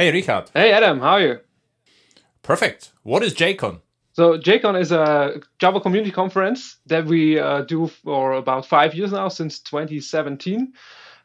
Hey, Richard. Hey, Adam. How are you? Perfect. What is JCon? So JCon is a Java community conference that we uh, do for about five years now, since 2017.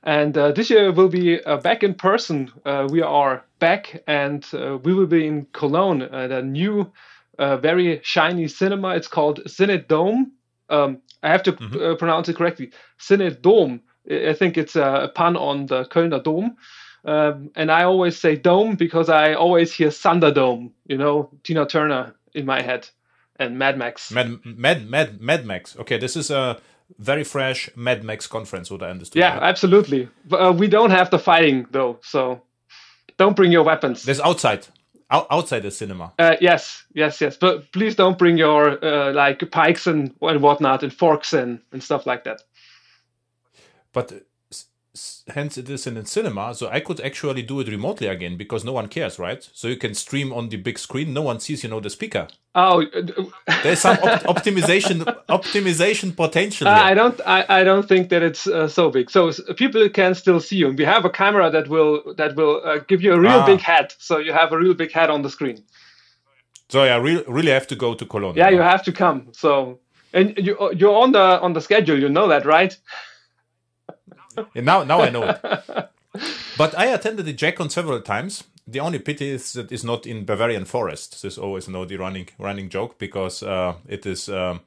And uh, this year we'll be uh, back in person. Uh, we are back, and uh, we will be in Cologne at a new, uh, very shiny cinema. It's called Cinedom. Um, I have to mm-hmm. pronounce it correctly. Cinedom. I think it's a pun on the Kölner Dom. Um, and I always say dome because I always hear Thunderdome, you know, Tina Turner in my head and Mad Max. Mad, Mad, Mad, Mad Max. Okay, this is a very fresh Mad Max conference, what I understood. Yeah, right? absolutely. Uh, we don't have the fighting though, so don't bring your weapons. There's outside. O- outside the cinema. Uh, yes, yes, yes. But please don't bring your uh, like pikes and, and whatnot and forks and, and stuff like that. But hence it is in a cinema so i could actually do it remotely again because no one cares right so you can stream on the big screen no one sees you know the speaker oh there's some op- optimization optimization potential uh, i don't I, I don't think that it's uh, so big so people can still see you and we have a camera that will that will uh, give you a real ah. big head so you have a real big head on the screen so I re- really have to go to Cologne. Yeah, you have to come. So, and you you're on the on the schedule. You know that, right? Now, now I know it. But I attended the JCon several times. The only pity is that it's not in Bavarian Forest. This is always an the running running joke because uh, it is. Um,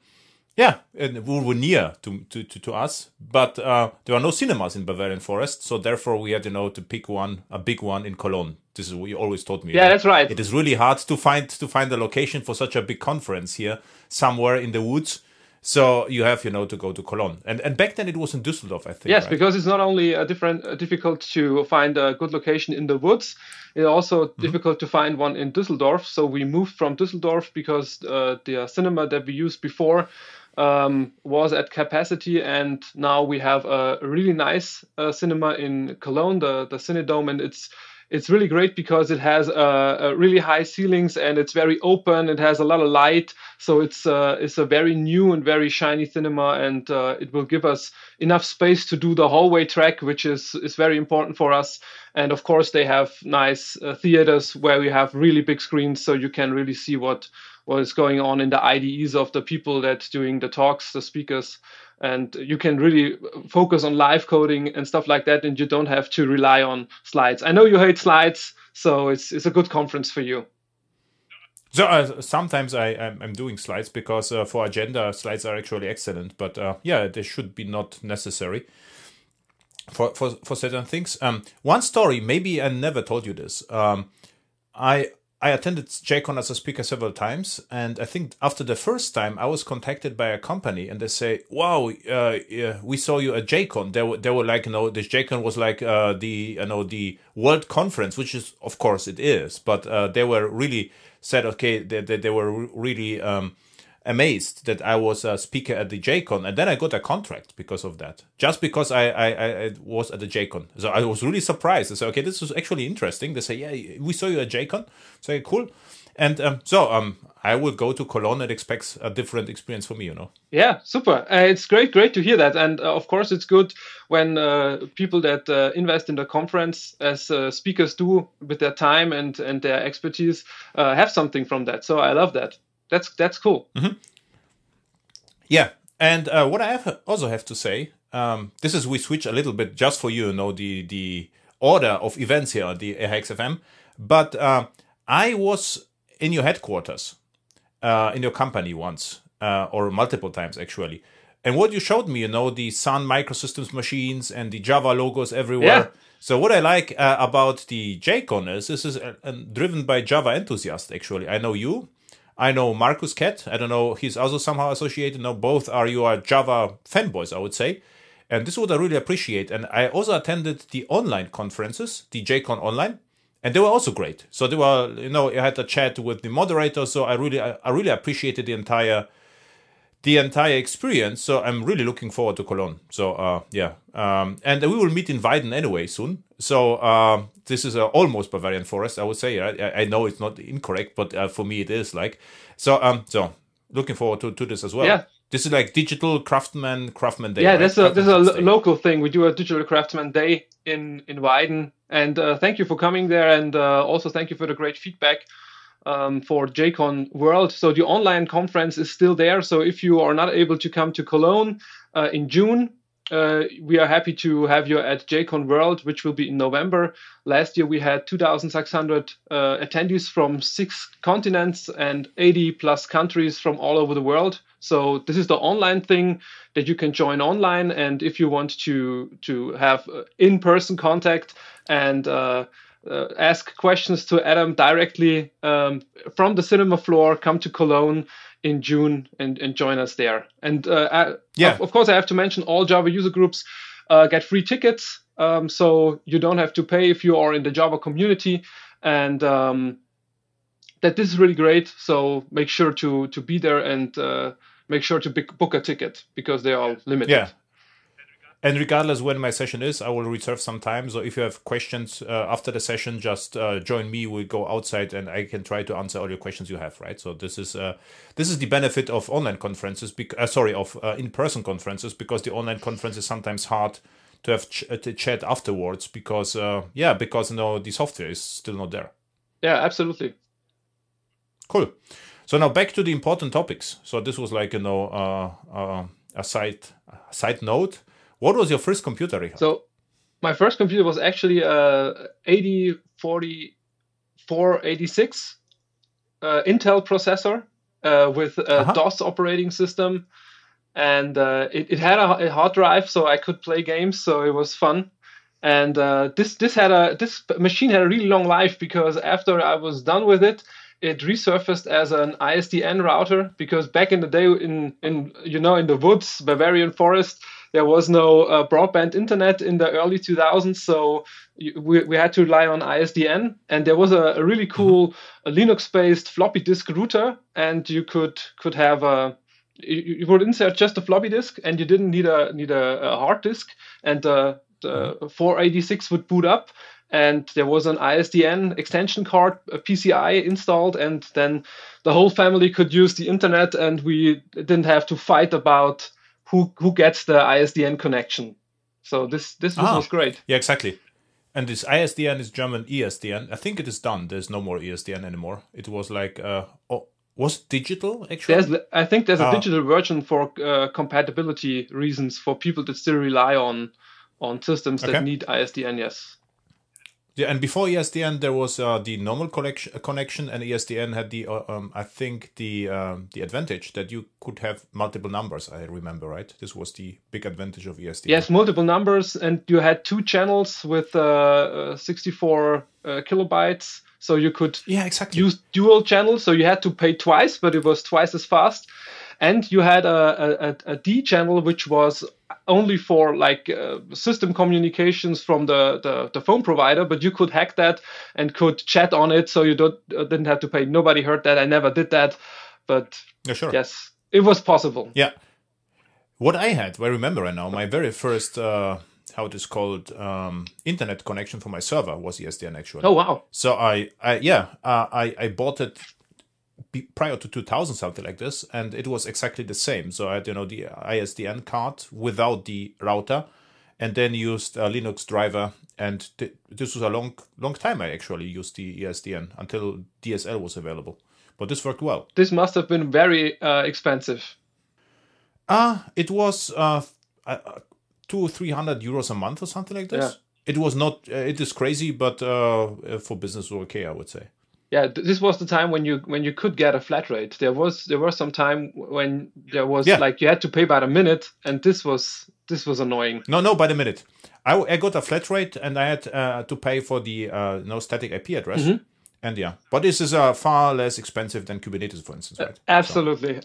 yeah, and we were near to, to, to, to us, but uh, there are no cinemas in Bavarian Forest, so therefore we had you know to pick one, a big one in Cologne. This is what you always told me. Yeah, right? that's right. It is really hard to find to find a location for such a big conference here, somewhere in the woods. So you have, you know, to go to Cologne, and and back then it was in Düsseldorf, I think. Yes, right? because it's not only a different uh, difficult to find a good location in the woods, it's also mm-hmm. difficult to find one in Düsseldorf. So we moved from Düsseldorf because uh, the cinema that we used before um, was at capacity, and now we have a really nice uh, cinema in Cologne, the the Cinedom, and it's it's really great because it has uh, really high ceilings and it's very open. It has a lot of light, so it's uh, it's a very new and very shiny cinema, and uh, it will give us enough space to do the hallway track, which is is very important for us. And of course, they have nice uh, theaters where we have really big screens, so you can really see what what is going on in the IDEs of the people that's doing the talks, the speakers and you can really focus on live coding and stuff like that and you don't have to rely on slides i know you hate slides so it's it's a good conference for you so uh, sometimes I I'm, doing slides because uh, for agenda slides are actually excellent, but uh, yeah, they should be not necessary for for for certain things. Um, one story, maybe I never told you this. Um, I I attended JCon as a speaker several times, and I think after the first time, I was contacted by a company, and they say, "Wow, uh, yeah, we saw you at JCon." They were, they were like, you know, this JCon was like uh, the, you know, the world conference, which is, of course, it is, but uh, they were really said, okay, they, they, they were really um, amazed that I was a speaker at the JCon, and then I got a contract because of that. Just because I, I, I was at the JCon, so I was really surprised. I said, "Okay, this is actually interesting." They say, "Yeah, we saw you at JCon." So cool, and um, so um, I will go to Cologne and expect a different experience for me. You know. Yeah, super. Uh, it's great, great to hear that, and uh, of course, it's good when uh, people that uh, invest in the conference, as uh, speakers do, with their time and and their expertise, uh, have something from that. So I love that that's that's cool. Mm-hmm. Yeah, and uh, what I have also have to say, um, this is we switch a little bit just for you, you know the the order of events here at the airhacks.fm, but uh, I was in your headquarters, uh, in your company once, uh, or multiple times actually. And what you showed me, you know, the Sun Microsystems machines and the Java logos everywhere. Yeah. So what I like uh, about the JCon is this is uh, driven by Java enthusiasts. Actually, I know you, I know Markus Kett. I don't know. He's also somehow associated. No, both are you are Java fanboys, I would say. And this would I really appreciate. And I also attended the online conferences, the JCon online, and they were also great. So they were, you know, I had a chat with the moderator. So I really, I really appreciated the entire the entire experience. So I'm really looking forward to Cologne. So uh, yeah, um, and we will meet in Weiden anyway soon. So uh, this is almost Bavarian Forest, I would say. I, I know it's not incorrect, but uh, for me it is like so. Um, so looking forward to, to this as well. Yeah, This is like digital craftsman craftsman day. Yeah, right? that's a this is a lo- local thing. We do a digital craftsman day in in Weiden, and uh, thank you for coming there, and uh, also thank you for the great feedback um, for JCon World. So the online conference is still there. So if you are not able to come to Cologne uh, in June. Uh, we are happy to have you at JCon World, which will be in November. Last year we had 2,600 uh, attendees from six continents and 80 plus countries from all over the world. So this is the online thing that you can join online, and if you want to to have uh, in-person contact and uh, ask questions to Adam directly um, from the cinema floor, come to Cologne in June and, and join us there. And uh, I- Yeah. of, of course, I have to mention all Java user groups uh, get free tickets, um, so you don't have to pay if you are in the Java community, and um, that this is really great. So make sure to to be there and uh, make sure to book book a ticket because they are limited. Yeah. And regardless when my session is, I will reserve some time. So if you have questions uh, after the session, just uh, join me. We'll go outside, and I can try to answer all your questions you have. Right. So this is uh, this is the benefit of online conferences. Bec- uh, sorry, of uh, in-person conferences because the online conference is sometimes hard to have ch- uh, to chat afterwards because uh, yeah because you know the software is still not there. Yeah, absolutely. Cool. So now back to the important topics. So this was like you know uh, uh, a side a side note. What was your first computer, Richard? So my first computer was actually a 804486 uh, Intel processor uh, with a Uh-huh. DOS operating system, and uh, it, it had a, a hard drive, so I could play games. So it was fun. And uh, this this had a this machine had a really long life because after I was done with it, it resurfaced as an ISDN router because back in the day in in you know in the woods Bavarian forest there was no uh, broadband internet in the early 2000s so we, we had to rely on ISDN and there was a, a really cool uh Linux based floppy disk router. And you could could have a you, you would insert just a floppy disk and you didn't need a need a, a hard disk. And uh, the 486 would boot up. And there was an ISDN extension card, a PCI installed, and then the whole family could use the internet, and we didn't have to fight about who who gets the ISDN connection. So this this was, Ah. was great. Yeah, exactly. And this ISDN is German ISDN. I think it is done. There's no more ISDN anymore. It was like uh oh, was digital actually. There's I think there's a Ah. digital version for uh, compatibility reasons for people that still rely on on systems Okay. that need ISDN. Yes. Yeah, and before ISDN there was uh, the normal collection, connection, and ISDN had the uh, um, I think the um, the advantage that you could have multiple numbers. I remember right. This was the big advantage of ISDN. Yes, multiple numbers, and you had two channels with uh, uh, 64 uh, kilobytes, so you could Yeah, exactly. use dual channels. So you had to pay twice, but it was twice as fast. And you had a, a, a D channel, which was only for like uh, system communications from the, the, the phone provider, but you could hack that and could chat on it, so you don't uh, didn't have to pay. Nobody heard that. I never did that, but yeah, sure. yes, it was possible. Yeah. What I had, I remember right now, my very first, uh, how it is called, um, internet connection for my server was ISDN actually. Oh wow! So I, I yeah, uh, I, I bought it prior to 2000, something like this, and it was exactly the same. So I had, you know, the ISDN card without the router, and then used a Linux driver. And th- this was a long, long time I actually used the ISDN until DSL was available. But this worked well. This must have been very uh, expensive. Ah, it was uh, uh, two three hundred euros a month or something like this. Yeah. It was not. Uh, it is crazy, but uh, for business okay, I would say. Yeah, this was the time when you when you could get a flat rate. There was there was some time when there was Yeah. like you had to pay by the minute, and this was this was annoying. No, no, by the minute. I, I got a flat rate and I had uh, to pay for the uh, no static IP address. Mm-hmm. And yeah, but this is uh, far less expensive than Kubernetes, for instance, right? Absolutely.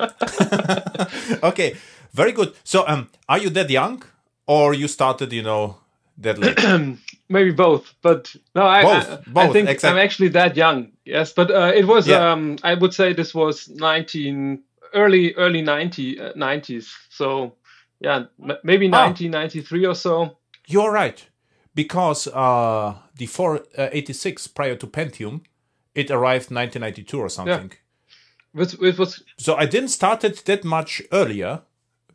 okay, very good. So, um, are you that young, or you started, you know, that late? Maybe both, but no, I Both, I, I think exact- I'm actually that young. Yes, but uh, it was. Yeah. Um, I would say this was 19 early early 90 uh, 90s. So yeah, m- maybe Ah. 1993 or so. You're right, because uh, the 486 prior to Pentium, it arrived 1992 or something. It, it was So I didn't start it that much earlier,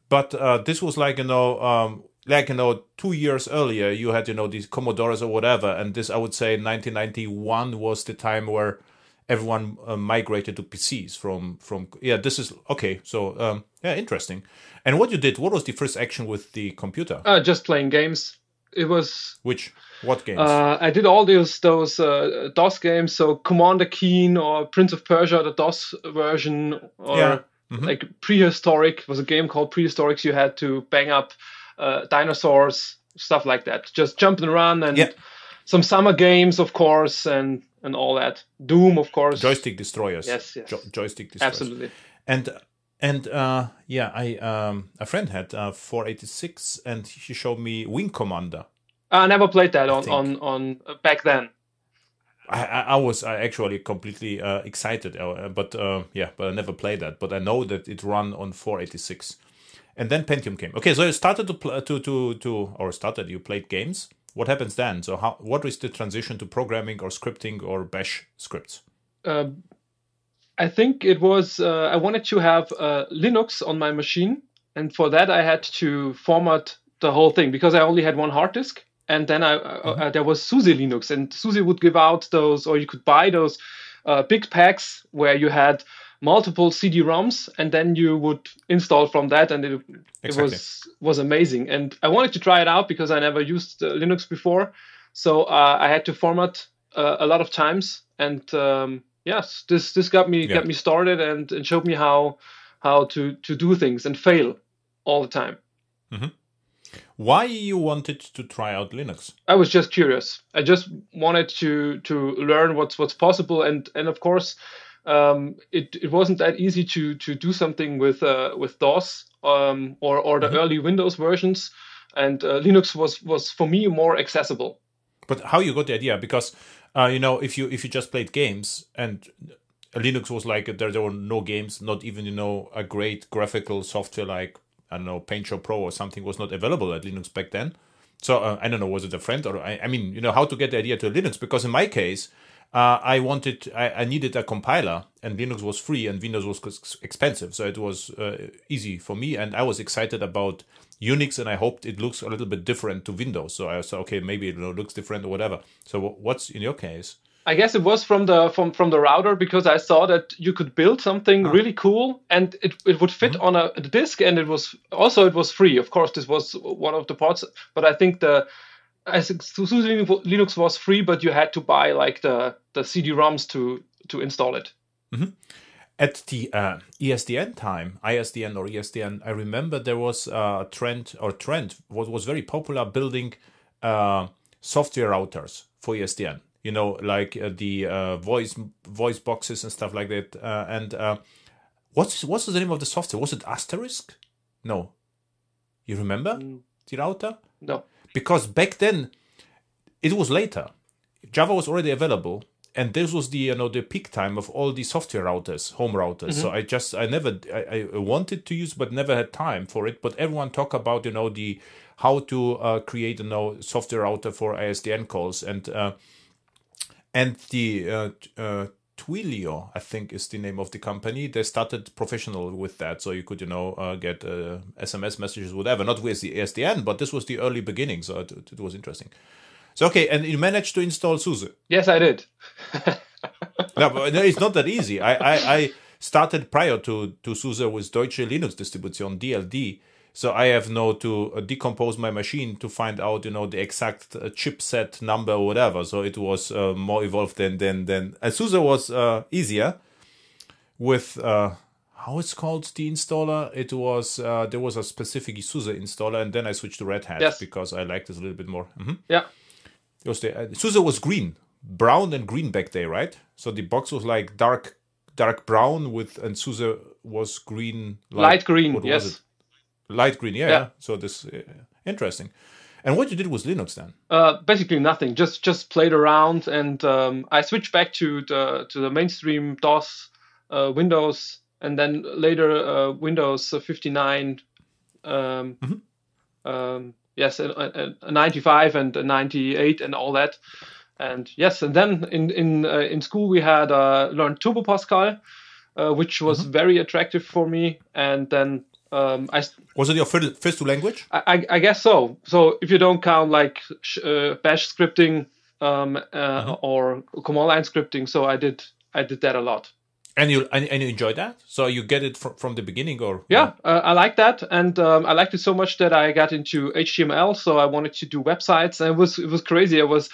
but uh, this was like you know, um, like you know, two years earlier you had you know these Commodores or whatever, and this I would say 1991 was the time where everyone uh, migrated to PCs from from yeah. This is okay. So um, yeah, interesting. And what you did? What was the first action with the computer? uh, just playing games. It was Which what games? Uh, I did all those those uh, DOS games, so Commander Keen or Prince of Persia, the DOS version, or Yeah. like Prehistoric was a game called Prehistorics. You had to bang up uh, dinosaurs, stuff like that. Just jump and run, and Yeah. some summer games, of course, and and all that. Doom, of course. joystick destroyers. Yes, yes. Jo- joystick destroyers. Absolutely. and and uh yeah i um a friend had uh 486 and he showed me wing commander I never played that on on on uh, back then. i i, I was uh, actually completely uh, excited uh, but uh yeah but i never played that but i know that it run on 486 and then pentium came. Okay so you started to pl- to to to or started you played games. What happens then? So how what is the transition to programming or scripting or bash scripts? Uh, I think it was uh, I wanted to have uh, Linux on my machine, and for that I had to format the whole thing because I only had one hard disk, and then I uh, uh, there was SUSE Linux, and SUSE would give out those, or you could buy those uh, big packs where you had multiple CD-ROMs, and then you would install from that, and it, it was was amazing. And I wanted to try it out because I never used uh, Linux before, so uh, I had to format uh, a lot of times, and um, yes, this this got me Yeah. got me started and, and showed me how how to to do things and fail all the time. why you wanted to try out linux I was just curious. I just wanted to to learn what's what's possible, and and of course, um, it it wasn't that easy to to do something with uh, with DOS um, or or the early Windows versions, and uh, Linux was was for me more accessible. but how you got the idea? Because uh, you know if you if you just played games and linux was like there, there were no games not even you know a great graphical software like i don't know Paint paintshop pro or something was not available at linux back then. So uh, i don't know was it a friend or I, I mean you know how to get the idea to linux? Because in my case uh, I wanted, I, I needed a compiler, and Linux was free, and Windows was expensive, so it was uh, easy for me, and I was excited about Unix, and I hoped it looks a little bit different to Windows. So I said, okay, maybe it looks different or whatever. So what's in your case? I guess it was from the from from the router because I saw that you could build something really cool and it, it would fit on a, disk and it was also it was free. Of course, this was one of the parts, but I think the I think SUSE Linux was free, but you had to buy like the the CD-ROMs to to install it. At the uh, ESDN time, ISDN or ESDN, I remember there was a trend or trend what was very popular building uh, software routers for ESDN. You know, like uh, the uh, voice voice boxes and stuff like that. Uh, and uh, what's what's the name of the software? Was it Asterisk? No, you remember the router? No. Because back then it was later. Java was already available and this was the you know the peak time of all the software routers home routers. So i just i never I, I wanted to use but never had time for it. But everyone talk about you know the how to uh, create you know software router for isdn calls. And uh, and the uh, uh, Twilio, I think, is the name of the company. They started professional with that, so you could, you know, uh, get uh, SMS messages, whatever. Not with the ISDN, but this was the early beginning, so it, it was interesting. So okay, and you managed to install SUSE. Yes, I did. no, but no, it's not that easy. I, I, I started prior to to SUSE with Deutsche Linux Distribution DLD. So I have now to uh, decompose my machine to find out, you know, the exact uh, chipset number or whatever. So it was uh, more evolved than than than. And SUSE was uh, easier with uh, how it's called the installer. It was uh, there was a specific SUSE installer, and then I switched to Red Hat Yes. because I liked it a little bit more. Mhm. Yeah. It was the SUSE was green, brown and green back there, right? So the box was like dark, dark brown with, and SUSE was green, like- Light green, yes. Light green. Yeah. Yeah. So this uh, interesting. And what you did was Linux then? Uh, basically nothing. Just just played around, and um, I switched back to the to the mainstream DOS, uh, Windows, and then later uh, Windows 59. Um, um, yes, a, a, a 95 and a 98 and all that. And yes, and then in in uh, in school we had uh, learned Turbo Pascal, uh, which was mm-hmm. very attractive for me. And then um, I was it your first language? I, I, guess so. So if you don't count like uh, Bash scripting um, uh, mm-hmm. or command line scripting, so I did I did that a lot. And you and, and you enjoy that? So you get it from, from the beginning, or yeah, uh, I like that, and um, I liked it so much that I got into HTML. So I wanted to do websites, and it was it was crazy. It was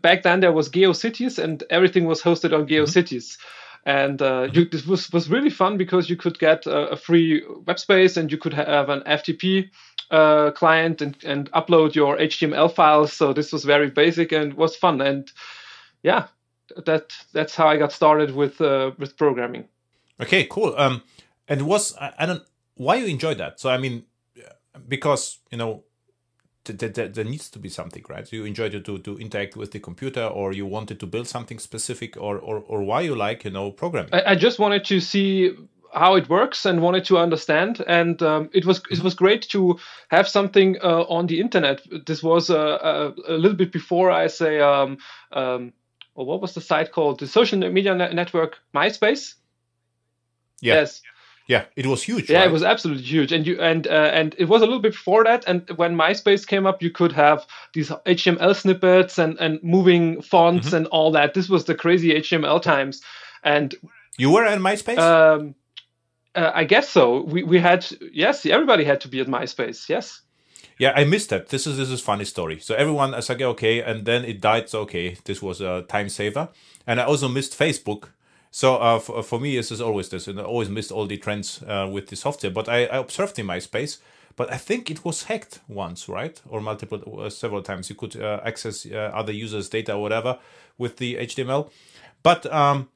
back then there was GeoCities, and everything was hosted on. GeoCities. Mm-hmm and uh, you, this was was really fun because you could get a, a free web space and you could have an FTP uh, client and, and upload your HTML files. So this was very basic and was fun. And yeah, that that's how I got started with uh, with programming. Okay, cool. Um, and was I, I don't why you enjoyed that? So I mean, because you know there, needs to be something, right? You enjoy to, to, to interact with the computer, or you wanted to build something specific, or or, or why you like you know programming. I, I just wanted to see how it works and wanted to understand, and um, it was it was great to have something uh, on the internet. This was uh, a, uh, a, little bit before I say, um, um, well, what was the site called? The social media network MySpace. Yeah. Yes. Yeah, it was huge. Yeah, right? it was absolutely huge, and you and uh, and it was a little bit before that. And when MySpace came up, you could have these HTML snippets and and moving fonts mm-hmm. and all that. This was the crazy HTML times. And you were at MySpace. Um, uh, I guess so. We we had yes, everybody had to be at MySpace. Yes. Yeah, I missed that. This is this is funny story. So everyone is like okay, and then it died. So okay, this was a time saver. And I also missed Facebook so uh, for, for me, this is always this, and I always missed all the trends uh, with the software. But I, I, observed in MySpace, but I think it was hacked once, right, or multiple, uh, several times. You could uh, access uh, other users' data or whatever with the HTML. But um,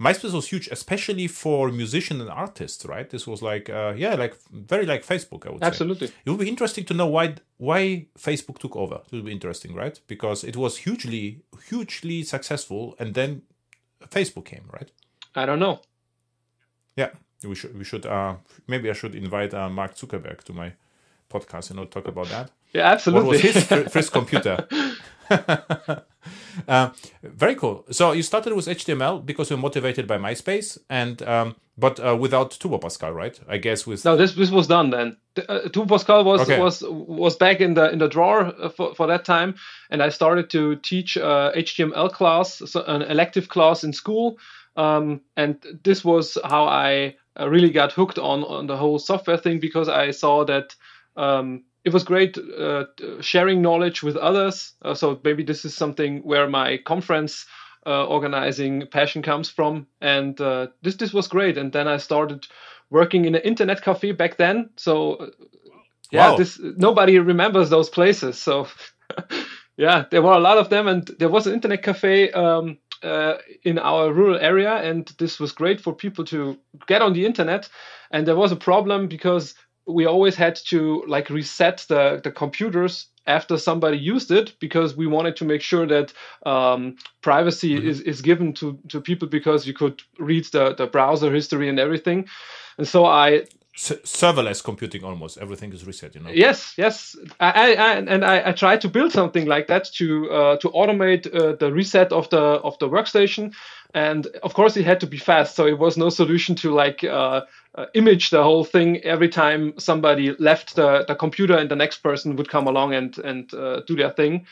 MySpace was huge, especially for musicians and artists, right? This was like, uh, yeah, like very like Facebook, I would Absolutely. say. It would be interesting to know why why Facebook took over. It would be interesting, right? Because it was hugely, hugely successful, and then Facebook came, right? I don't know. Yeah, we should we should uh maybe I should invite uh, Mark Zuckerberg to my podcast and you know, talk about that. Yeah, absolutely. What was his first computer? uh, very cool. So you started with HTML because you're motivated by MySpace, and um, but uh, without Turbo Pascal, right? I guess with no, this this was done then. Uh, Turbo Pascal was okay. was was back in the in the drawer uh, for, for that time, and I started to teach uh, HTML class, so an elective class in school um, and this was how I uh, really got hooked on on the whole software thing because I saw that um, it was great uh, sharing knowledge with others. Uh, so maybe this is something where my conference uh, organizing passion comes from, and uh, this this was great. And then I started working in an internet cafe back then. So uh, yeah, wow. this nobody remembers those places. So yeah, there were a lot of them, and there was an internet cafe. Um, uh, in our rural area, and this was great for people to get on the internet. And there was a problem because we always had to like reset the, the computers after somebody used it because we wanted to make sure that um, privacy mm-hmm. is, is given to, to people because you could read the, the browser history and everything. And so I serverless computing almost. Everything is reset you know? Yes yes. I, I and I, I tried to build something like that to uh, to automate uh, the reset of the of the workstation. And of course it had to be fast so it was no solution to like uh, uh, image the whole thing every time somebody left the, the computer and the next person would come along and and uh, do their thing.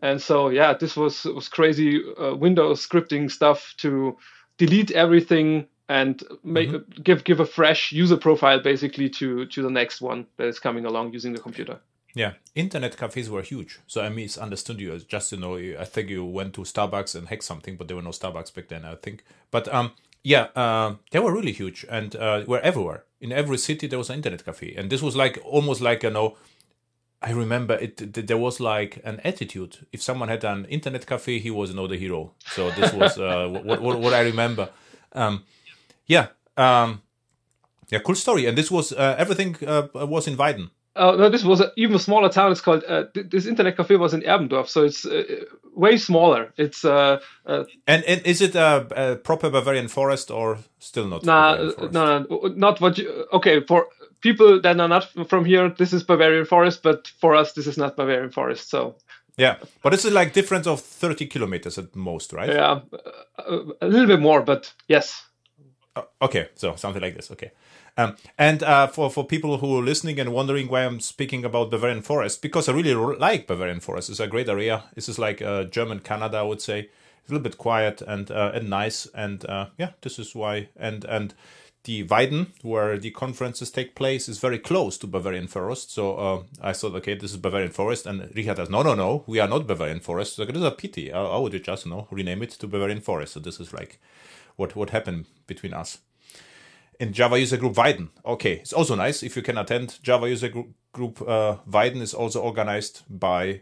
And so yeah this was was crazy uh, windows scripting stuff to delete everything and make mm-hmm. give give a fresh user profile basically to to the next one that is coming along using the computer. Yeah, internet cafes were huge. So I misunderstood you. Just you know, I think you went to Starbucks and hacked something, but there were no Starbucks back then. I think, but um, yeah, uh, they were really huge and uh, were everywhere. In every city, there was an internet cafe, and this was like almost like you know. I remember it. There was like an attitude. If someone had an internet cafe, he was you know the hero. So this was uh, what, what, what I remember. Um, yeah. Um, yeah, cool story. And this was uh, everything uh, was in Weiden. Uh, no, this was an even smaller town. It's called uh, this internet cafe was in Erbendorf, so it's uh, way smaller. It's uh, uh, and and is it a, proper Bavarian forest or still not? Nah, no, no, not what you. Okay, for people that are not from here, this is Bavarian forest, but for us, this is not Bavarian forest. So yeah, but it's like difference of thirty kilometers at most, right? Yeah, a little bit more, but yes. Okay, so something like this. Okay. Um, and uh, for, for people who are listening and wondering why I'm speaking about Bavarian Forest, because I really like Bavarian Forest. It's a great area. This is like uh, German Canada, I would say. It's a little bit quiet and uh, and nice. And uh, yeah, this is why. And and the Weiden, where the conferences take place, is very close to Bavarian Forest. So uh, I thought, okay, this is Bavarian Forest. And Richard says, no, no, no, we are not Bavarian Forest. So this is a pity. I, I would just, you know, rename it to Bavarian Forest. So this is like what, what happened between us in Java user group Weiden. Okay, it's also nice if you can attend Java user group. Group uh, Weiden is also organized by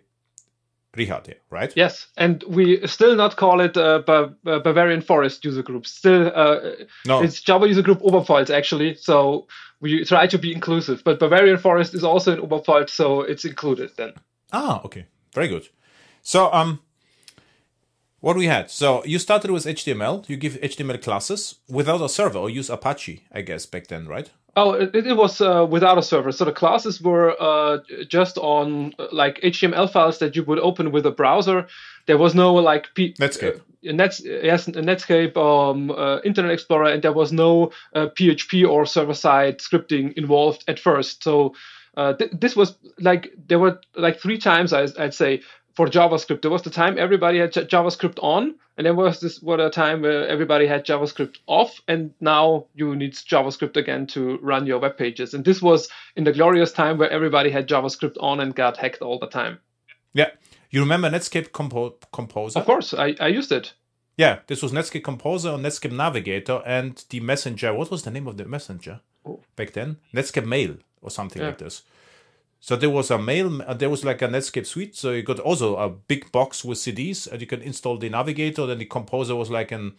Richard here, right? Yes, and we still not call it uh, ba- Bavarian Forest user group. Still, uh, no. it's Java user group Oberpfalz actually. So we try to be inclusive, but Bavarian Forest is also in Oberpfalz, so it's included then. Ah, okay, very good. So um, what we had. So you started with HTML. You give HTML classes without a server or use Apache, I guess, back then, right? Oh, it, it was uh, without a server. So the classes were uh, just on uh, like HTML files that you would open with a browser. There was no like P- Netscape. Uh, Nets, yes, Netscape, um, uh, Internet Explorer, and there was no PHP uh, or server-side scripting involved at first. So th- this was like there were like three times I, I'd say for JavaScript. There was the time everybody had JavaScript on, and then was this what a time where everybody had JavaScript off, and now you need JavaScript again to run your web pages. And this was in the glorious time where everybody had JavaScript on and got hacked all the time. Yeah, you remember Netscape Compo- Composer? Of course, I, I used it. Yeah, this was Netscape Composer or Netscape Navigator, and the messenger. What was the name of the messenger oh. back then? Netscape Mail or something yeah. like this. So there was a mail, there was like a Netscape suite. So you got also a big box with CDs, and you can install the Navigator. Then the Composer was like an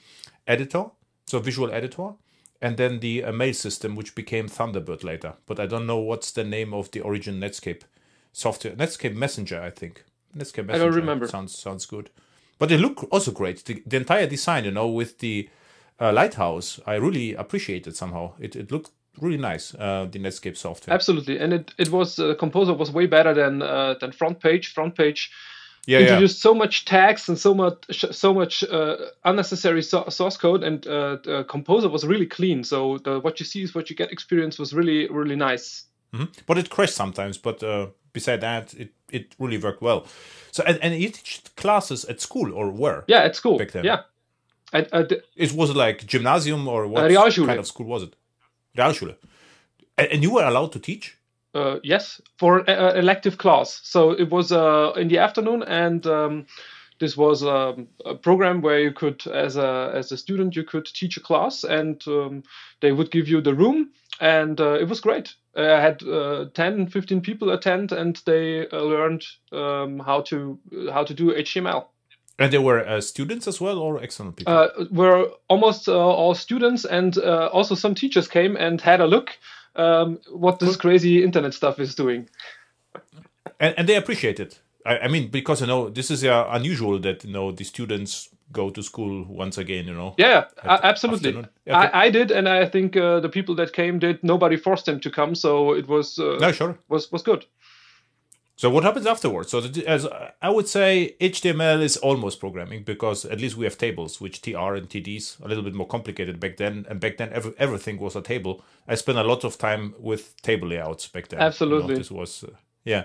editor, so visual editor, and then the uh, mail system, which became Thunderbird later. But I don't know what's the name of the origin Netscape software. Netscape Messenger, I think. Netscape Messenger. I don't remember. Sounds sounds good. But they look also great. The, the entire design, you know, with the uh, lighthouse, I really appreciate it somehow. It it looked really nice uh, the Netscape software. Absolutely, and it it was uh, Composer was way better than uh, than Front Page. Front Page yeah, introduced yeah. so much tags and so much so much uh, unnecessary so- source code, and uh, Composer was really clean. So the what you see is what you get. Experience was really really nice. Mm-hmm. But it crashed sometimes. But uh, beside that, it it really worked well. So and, and you teach classes at school or where? Yeah, at school. Back then. Yeah. At, at it was like gymnasium or what kind of school was it? Realschule. And, and you were allowed to teach? Uh, yes, for an elective class. So it was uh, in the afternoon, and um, this was um, a program where you could, as a as a student, you could teach a class, and um, they would give you the room, and uh, it was great. I had uh, 10, 15 people attend, and they uh, learned um, how to how to do HTML. And there were uh, students as well, or external people? Uh, were almost uh, all students, and uh, also some teachers came and had a look um, what this crazy internet stuff is doing. And, and they appreciate it. I, I, mean, because you know this is uh, unusual that you know the students go to school once again. You know. Yeah, absolutely. Okay. I, I, did, and I think uh, the people that came did. Nobody forced them to come, so it was. no, sure. Was was good. So what happens afterwards? So as I would say, HTML is almost programming because at least we have tables, which TR and TDs a little bit more complicated back then. And back then, every, everything was a table. I spent a lot of time with table layouts back then. Absolutely, you know, this was uh, yeah.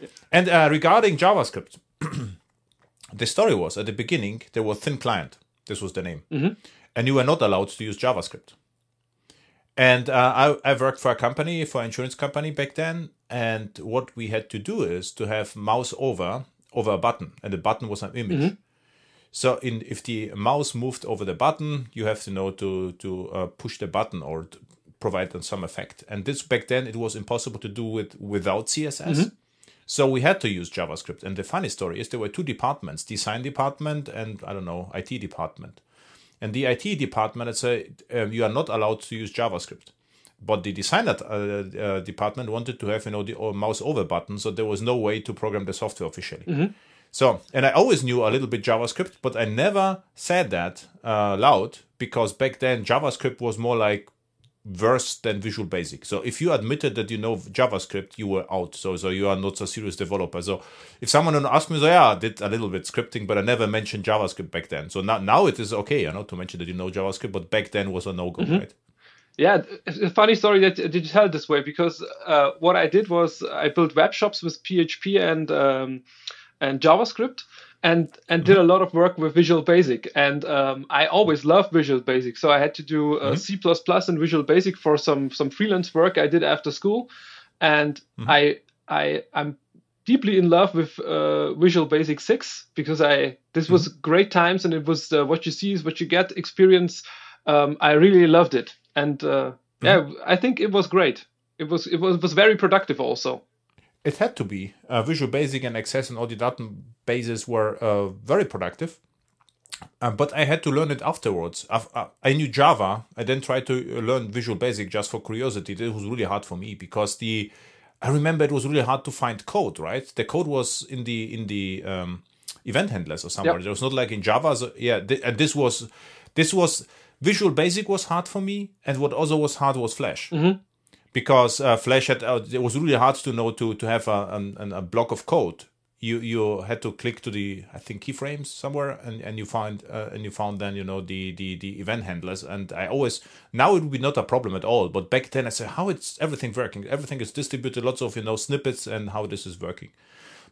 yeah. And uh, regarding JavaScript, the story was at the beginning there was Thin Client. This was the name, mm-hmm. and you were not allowed to use JavaScript. And uh, I, I worked for a company, for an insurance company back then. And what we had to do is to have mouse over over a button, and the button was an image. Mm-hmm. So in if the mouse moved over the button, you have to know to to uh, push the button or provide some effect. And this back then it was impossible to do it without CSS. Mm-hmm. So we had to use JavaScript. And the funny story is there were two departments: design department and I don't know IT department. And the IT department said um, you are not allowed to use JavaScript. But the designer uh, uh, department wanted to have you know the uh, mouse over button, so there was no way to program the software officially. Mm-hmm. So, and I always knew a little bit JavaScript, but I never said that uh, loud because back then JavaScript was more like worse than Visual Basic. So if you admitted that you know JavaScript, you were out. So so you are not a serious developer. So if someone would ask me, so yeah, I did a little bit scripting, but I never mentioned JavaScript back then. So now now it is okay, you know, to mention that you know JavaScript, but back then was a no go, right? Yeah, a funny story that did you tell it this way because uh, what I did was I built web shops with PHP and um, and JavaScript and and did a lot of work with Visual Basic. And um, I always loved Visual Basic, so I had to do uh, Mm-hmm. C++ and Visual Basic for some some freelance work I did after school. And Mm-hmm. I I I'm deeply in love with uh, Visual Basic 6 because I this was Mm-hmm. great times and it was uh, what you see is what you get experience. Um, I really loved it, and uh, yeah, Mm-hmm. I think it was great. It was it was it was very productive also. It had to be. Uh, Visual Basic and Access and all the databases were uh, very productive. Uh, but I had to learn it afterwards. I've, uh, I knew Java. I then tried to uh, learn Visual Basic just for curiosity. It was really hard for me because the I remember it was really hard to find code. Right, the code was in the in the um, event handlers or somewhere. Yep. It was not like in Java. So yeah, th- and this was this was Visual Basic was hard for me, and what also was hard was Flash. Because uh, Flash had uh, it was really hard to know to to have a an, a block of code. You you had to click to the I think keyframes somewhere and, and you find uh, and you found then you know the, the the event handlers. And I always now it would be not a problem at all but back then I said how it's everything working? Everything is distributed lots of you know snippets and how this is working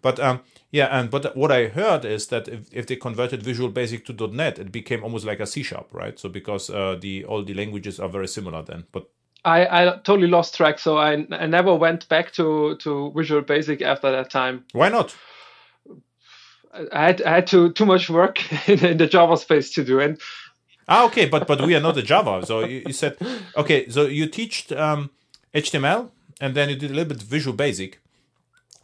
but um yeah and but what I heard is that if, if they converted Visual Basic to .NET it became almost like a C sharp right so because uh, the all the languages are very similar then but I, I totally lost track, so I, I never went back to, to Visual Basic after that time. why not I had I had too too much work in, in the Java space to do, and Ah, okay, but but we are not a Java. So you, you said okay. So you teach um, HTML and then you did a little bit Visual Basic.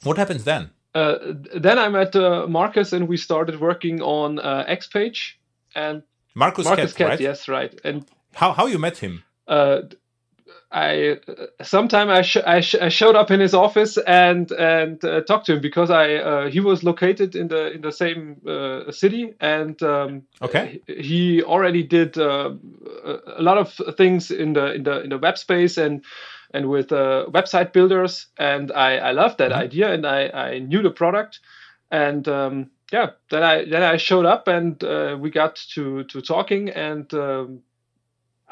What happens then? Uh, then I met uh, Markus, and we started working on uh, Xpage and Markus, Markus Kett, right? yes, right, and How how you met him? uh, I sometime I, sh- I, sh- I showed up in his office and and uh, talked to him because I uh, he was located in the in the same uh, city and um, Okay. he already did uh, a a lot of things in the in the in the web space and and with uh, website builders and I I loved that idea and I I knew the product. And um, yeah then I then I showed up and uh, we got to to talking and um,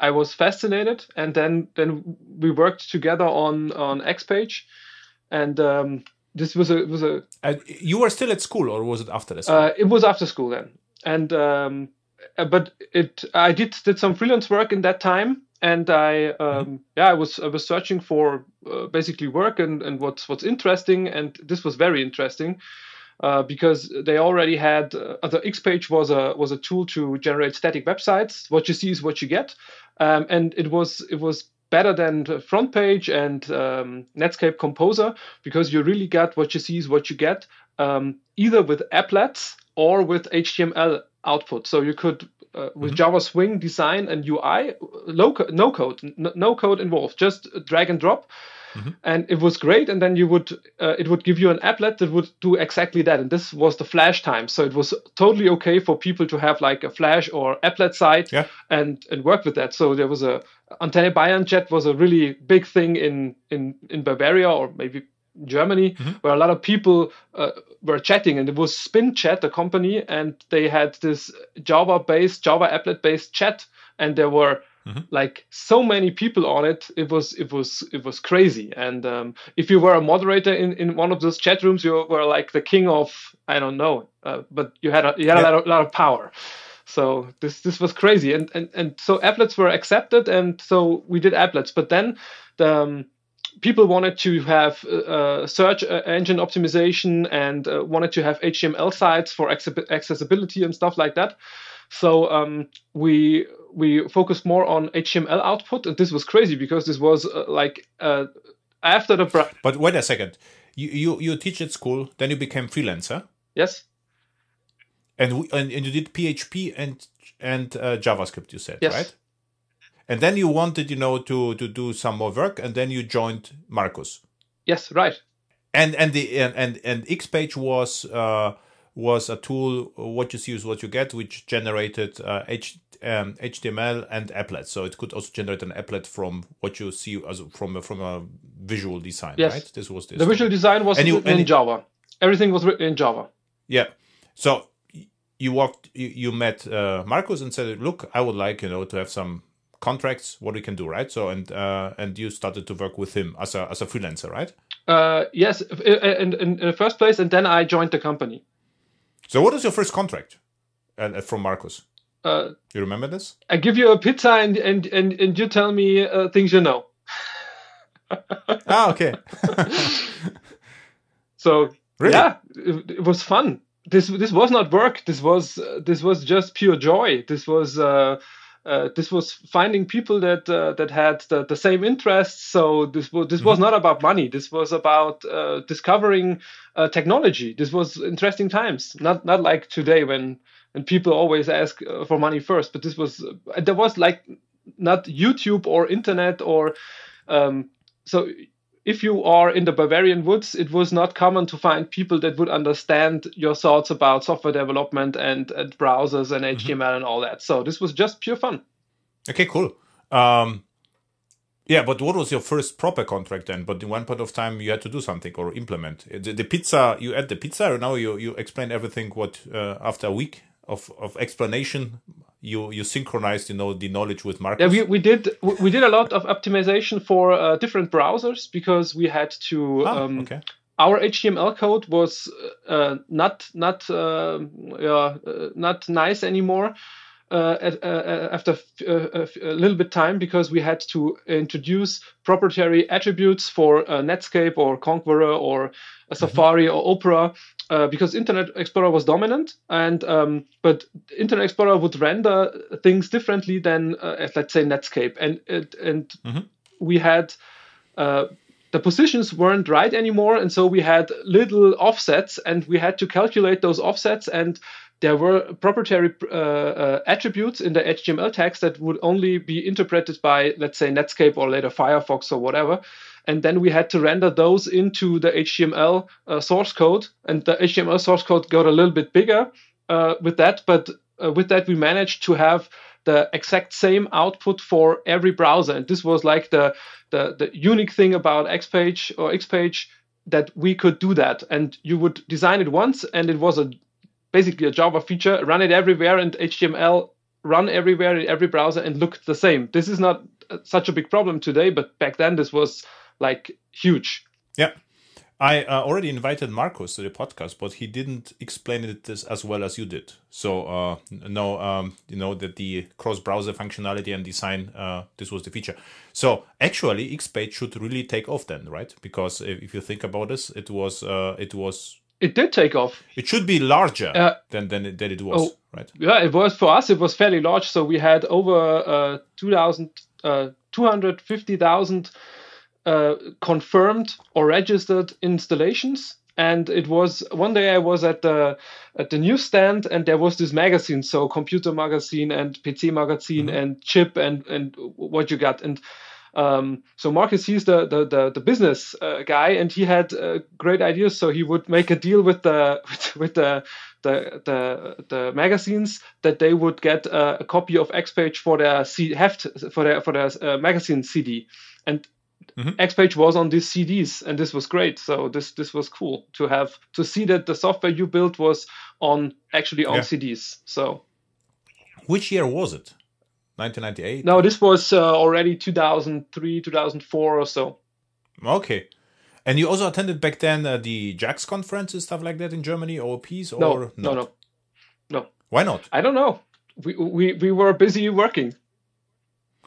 I was fascinated, and then then we worked together on on Xpage, and um, this was a was a Uh, you were still at school, or was it after this? uh, it was after school then, and um, uh, but it I did did some freelance work in that time, and I um, yeah I was I was searching for uh, basically work and and what's what's interesting, and this was very interesting. Uh, because they already had uh, the Xpage was a was a tool to generate static websites. What you see is what you get, um, and it was it was better than front page and um, Netscape Composer because you really got what you see is what you get, um, either with applets or with HTML output. So you could uh, with Java Swing design and UI, low co- no code, n- no code involved, just drag and drop. And it was great and then you would uh, it would give you an applet that would do exactly that and this was the flash time. So it was totally okay for people to have like a flash or applet site Yeah. and and work with that. So there was a antenne bayern jet was a really big thing in in in bavaria or maybe Germany, where a lot of people uh, were chatting, and it was Spin Chat, the company, and they had this Java-based, Java applet-based chat, and there were like so many people on it it was it was it was crazy. And um, if you were a moderator in, in one of those chat rooms you were like the king of i don't know uh, but you had a, you had a, lot of, lot of power. So this this was crazy. And, and and so applets were accepted and so we did applets. But then the um, people wanted to have uh, search uh, engine optimization and uh, wanted to have html sites for accessibility and stuff like that so um, we we focused more on HTML output, and this was crazy because this was uh, like uh, after the br- but wait a second. You, you you teach at school, then you became freelancer, yes and we, and, and you did PHP and and uh, JavaScript. You said Yes. right, and then you wanted you know to to do some more work, and then you joined Markus. yes right and and the and and, and Xpage was uh, was a tool. What you see is what you get, which generated uh, H, um, HTML and applets. So it could also generate an applet from what you see as from a, from a visual design. Yes. Right. This was this. The visual design was And you- written in Java. Everything was written in Java. Yeah. So you walked, you, you met uh, Markus and said, "Look, I would like you know to have some contracts. What we can do, right?" So and uh, and you started to work with him as a as a freelancer, right? Uh, yes, in, in, in the first place, and then I joined the company. So what was your first contract uh, uh, from Markus? Uh, You remember this? I give you a pizza, and and and, and you tell me uh, things you know. ah, okay. So Really? yeah, it, it was fun. This this was not work. This was uh, this was just pure joy. This was. Uh, uh, this was finding people that uh, that had the, the same interests. So this was this was not about money. This was about uh, discovering uh, technology. This was interesting times. Not not like today when when people always ask uh, for money first. But this was uh, there was like not YouTube or internet or um, so if you are in the Bavarian woods, it was not common to find people that would understand your thoughts about software development and, and browsers and HTML and all that. So this was just pure fun. Okay, cool. Um, yeah, but what was your first proper contract then? But in one point of time, you had to do something or implement the, the pizza. You had the pizza, or now you you explain everything. What uh, after a week of of explanation, you you synchronized, you know, the knowledge with Markus. Yeah, we, we did we did a lot of optimization for uh, different browsers because we had to Ah, um, okay. our HTML code was uh, not not uh, uh, not nice anymore uh, at, uh, after f- uh, a f- a little bit time because we had to introduce proprietary attributes for uh, Netscape or Konqueror or Safari or Opera uh, because Internet Explorer was dominant and um, but Internet Explorer would render things differently than uh, let's say Netscape. And it, and we had uh, the positions weren't right anymore and so we had little offsets and we had to calculate those offsets and there were proprietary uh, uh, attributes in the html tags that would only be interpreted by let's say netscape or later firefox or whatever and then we had to render those into the html uh, source code. And the html source code got a little bit bigger uh, with that but uh, with that we managed to have the exact same output for every browser. And this was like the the, the unique thing about xpage or xpage that we could do that. And you would design it once and it was a basically a java feature run it everywhere and html run everywhere in every browser and look the same. This is not uh, such a big problem today but back then this was like huge Yeah. I uh, already invited Markus to the podcast, but he didn't explain it this as well as you did. So, uh, no, um, you know, that the cross browser functionality and design, uh, this was the feature. So, actually, Xpage should really take off then, right? Because if, if you think about this, it was, uh, it was, it did take off it should be larger Uh, than, than, it, than it was, oh. right? yeah it was for us it was fairly large so we had over uh, 2000 uh, 250000 uh, confirmed or registered installations. And it was one day i was at the at the newsstand and there was this magazine. So computer magazine and pc magazine and chip and and what you got. And um, so Markus, he's the the the, the business uh, guy, and he had uh, great ideas. So he would make a deal with the with, with the, the the the magazines that they would get uh, a copy of Xpage for their C- heft for their for their uh, magazine CD, and Xpage was on these CDs, and this was great. So this this was cool to have to see that the software you built was on actually on Yeah. CDs. So Which year was it? 1998? no, this was uh, already 2003, 2004 or so. Okay. And you also attended back then uh, the JAX conferences, stuff like that in Germany, OOPs, or No, not? no, no, no. Why not? I don't know. We we we were busy working.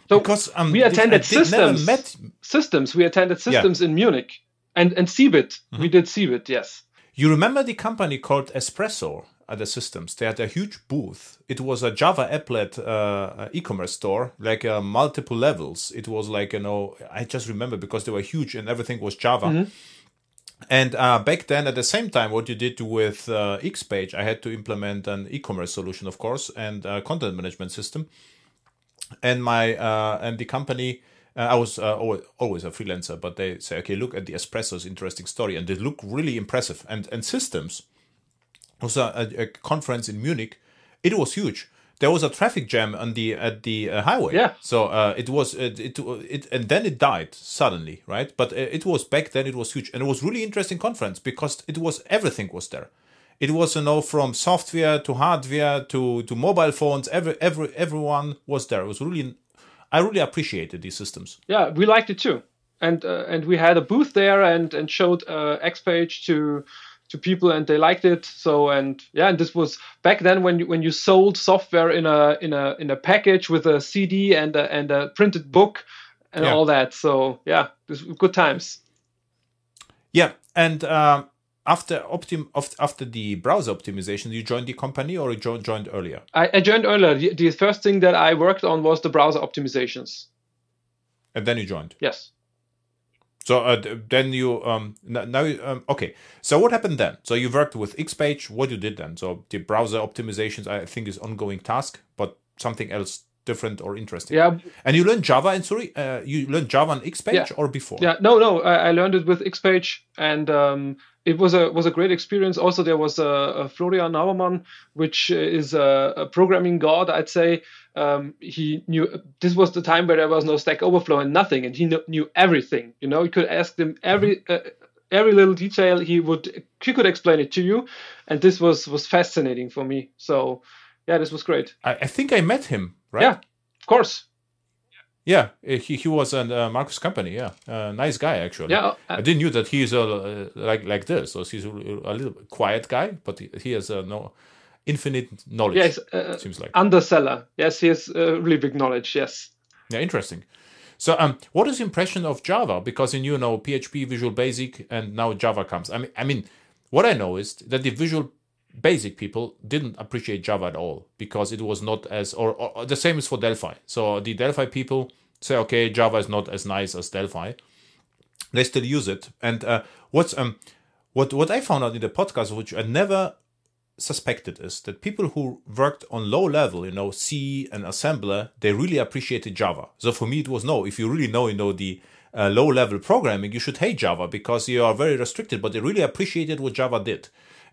So Because um, we attended systems. met systems. We attended systems in Munich and and Cebit. Mm-hmm. We did Cebit. Yes. You remember the company called Espresso at the systems? They had a huge booth. It was a Java applet uh, e-commerce store, like uh, multiple levels. It was like you know, I just remember because they were huge and everything was Java. And uh, back then, at the same time, what you did with uh, Xpage, I had to implement an e-commerce solution, of course, and a content management system. And my uh, and the company, uh, I was uh, always, a freelancer, but they say, okay, look at the Espresso's interesting story, and they look really impressive. And and systems was a, a, a conference in Munich. It was huge. There was a traffic jam on the at the uh, highway. Yeah. So uh, it was it, it it and then it died suddenly, right? But uh, it was back then. It was huge, and it was really interesting conference because it was everything was there. It was you know from software to hardware to to mobile phones. Every every everyone was there. It was really, I really appreciated these systems. Yeah, we liked it too, and uh, and we had a booth there and and showed uh, XPage to to people and they liked it so and yeah and this was back then when you when you sold software in a in a in a package with a cd and a, and a printed book and Yeah. all that so yeah this good times Yeah, and um, after optim after the browser optimization, you joined the company or you jo- joined earlier? I, I joined earlier the, the first thing that i worked on was the browser optimizations And then you joined. yes So uh, then you um now you- um, okay. So what happened then? So you worked with Xpage. What you did then? So the browser optimizations, I think, is ongoing task, but something else different or interesting. yeah And you learned Java in Suri. Uh, you learned Java on Xpage Yeah. or before? Yeah, no, no. I, I learned it with Xpage, and um, it was a was a great experience. Also, there was a, a Florian Habermann, which is a, a programming god, I'd say. Um, he knew this was the time where there was no Stack Overflow and nothing, and he knew, knew everything. You know, you could ask him every uh, every little detail. He would he could explain it to you, and this was was fascinating for me. So, yeah, this was great. I, I think I met him. Right. Yeah, of course. Yeah. uh, He he was in uh, Markus' company. Yeah. Uh, nice guy actually. Yeah, uh, I didn't knew that he's a, uh, like like this. So he's a, a little quiet guy, but he, he has uh, no infinite knowledge. yes, uh, seems like. underseller. Yes, he has uh, really big knowledge. Yes. Yeah, interesting. So, um, what is impression of Java? Because in you know PHP, Visual Basic, and now Java comes. I mean, I mean, what I know is that the Visual Basic people didn't appreciate Java at all because it was not as, or, or the same is for Delphi. So the Delphi people say, okay, Java is not as nice as Delphi. They still use it. And uh, what's um, what what I found out in the podcast, which I never suspected is that people who worked on low level, you know, C and assembler, they really appreciated Java. So for me, it was no. If you really know, you know, the uh, low level programming, you should hate Java because you are very restricted. But they really appreciated what Java did.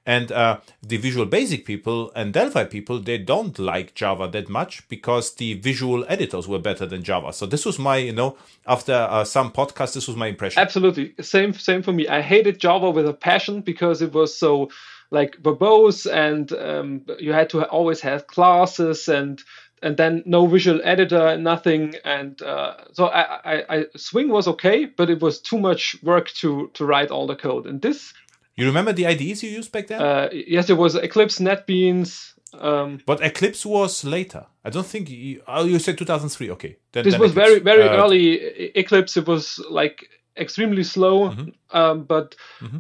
And uh, the Visual Basic people and Delphi people, they don't like Java that much because the visual editors were better than Java. So this was my, you know, after uh, some podcasts, this was my impression. Absolutely, same same for me. I hated Java with a passion because it was so like verbose, and um, you had to always have classes and and then no visual editor, nothing. And uh, so I, I, I Swing was okay, but it was too much work to to write all the code. And this, You remember the IDEs you used back then? uh, yes, it was Eclipse, NetBeans. Um, But Eclipse was later. I don't think you, oh, you said 2003. Okay. Then, this then was Eclipse. very very Uh, early eclipse it was like extremely slow Mm-hmm. um, but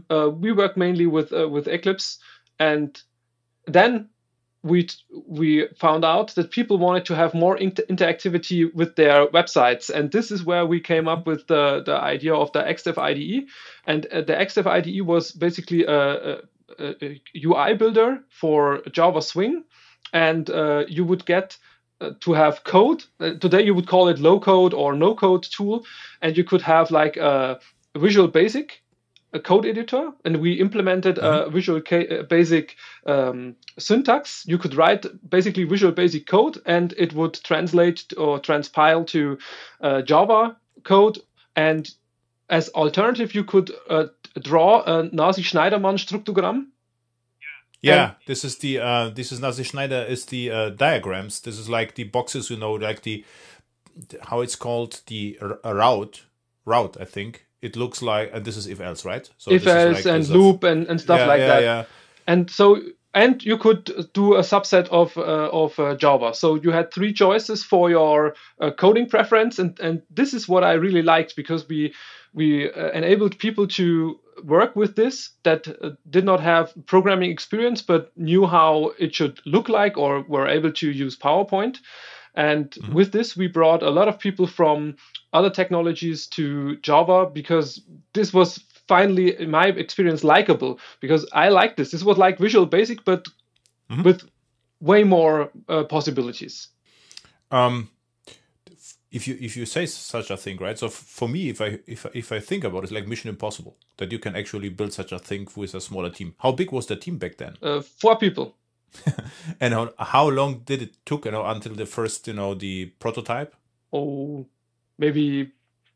uh, we worked mainly with uh, with eclipse and then we we found out that people wanted to have more inter- interactivity with their websites. And this is where we came up with the the idea of the xdev ide and uh, the xdev ide was basically a, a, a ui builder for java swing. And uh, you would get uh, to have code. Uh, today you would call it low code or no code tool, and you could have like a Visual Basic, a code editor, and we implemented a Visual Ca- uh, Basic um, syntax. You could write basically Visual Basic code, and it would translate or transpile to uh, Java code. And as alternative, you could uh, draw a Nassi-Shneiderman-struktogramm Yeah, this is the uh, this is Nassi Schneider is the uh, diagrams. This is like the boxes, you know, like the how it's called the r- a route route. I think it looks like, and this is if else, right? So if this is else like and loop and, and stuff yeah, like yeah, that. Yeah, and so and you could do a subset of uh, of uh, Java. So you had three choices for your uh, coding preference, and and this is what I really liked because we we uh, enabled people to work with this that uh, did not have programming experience but knew how it should look like or were able to use PowerPoint. And with this, we brought a lot of people from other technologies to Java because this was finally, in my experience, likable. Because I like this. This was like Visual Basic, but with way more uh, possibilities. Um, if you if you say such a thing, right? So for me, if I if if I think about it, it's like Mission Impossible that you can actually build such a thing with a smaller team. How big was the team back then? Uh, four people. and how, how long did it took you know until the first you know the prototype? Oh, maybe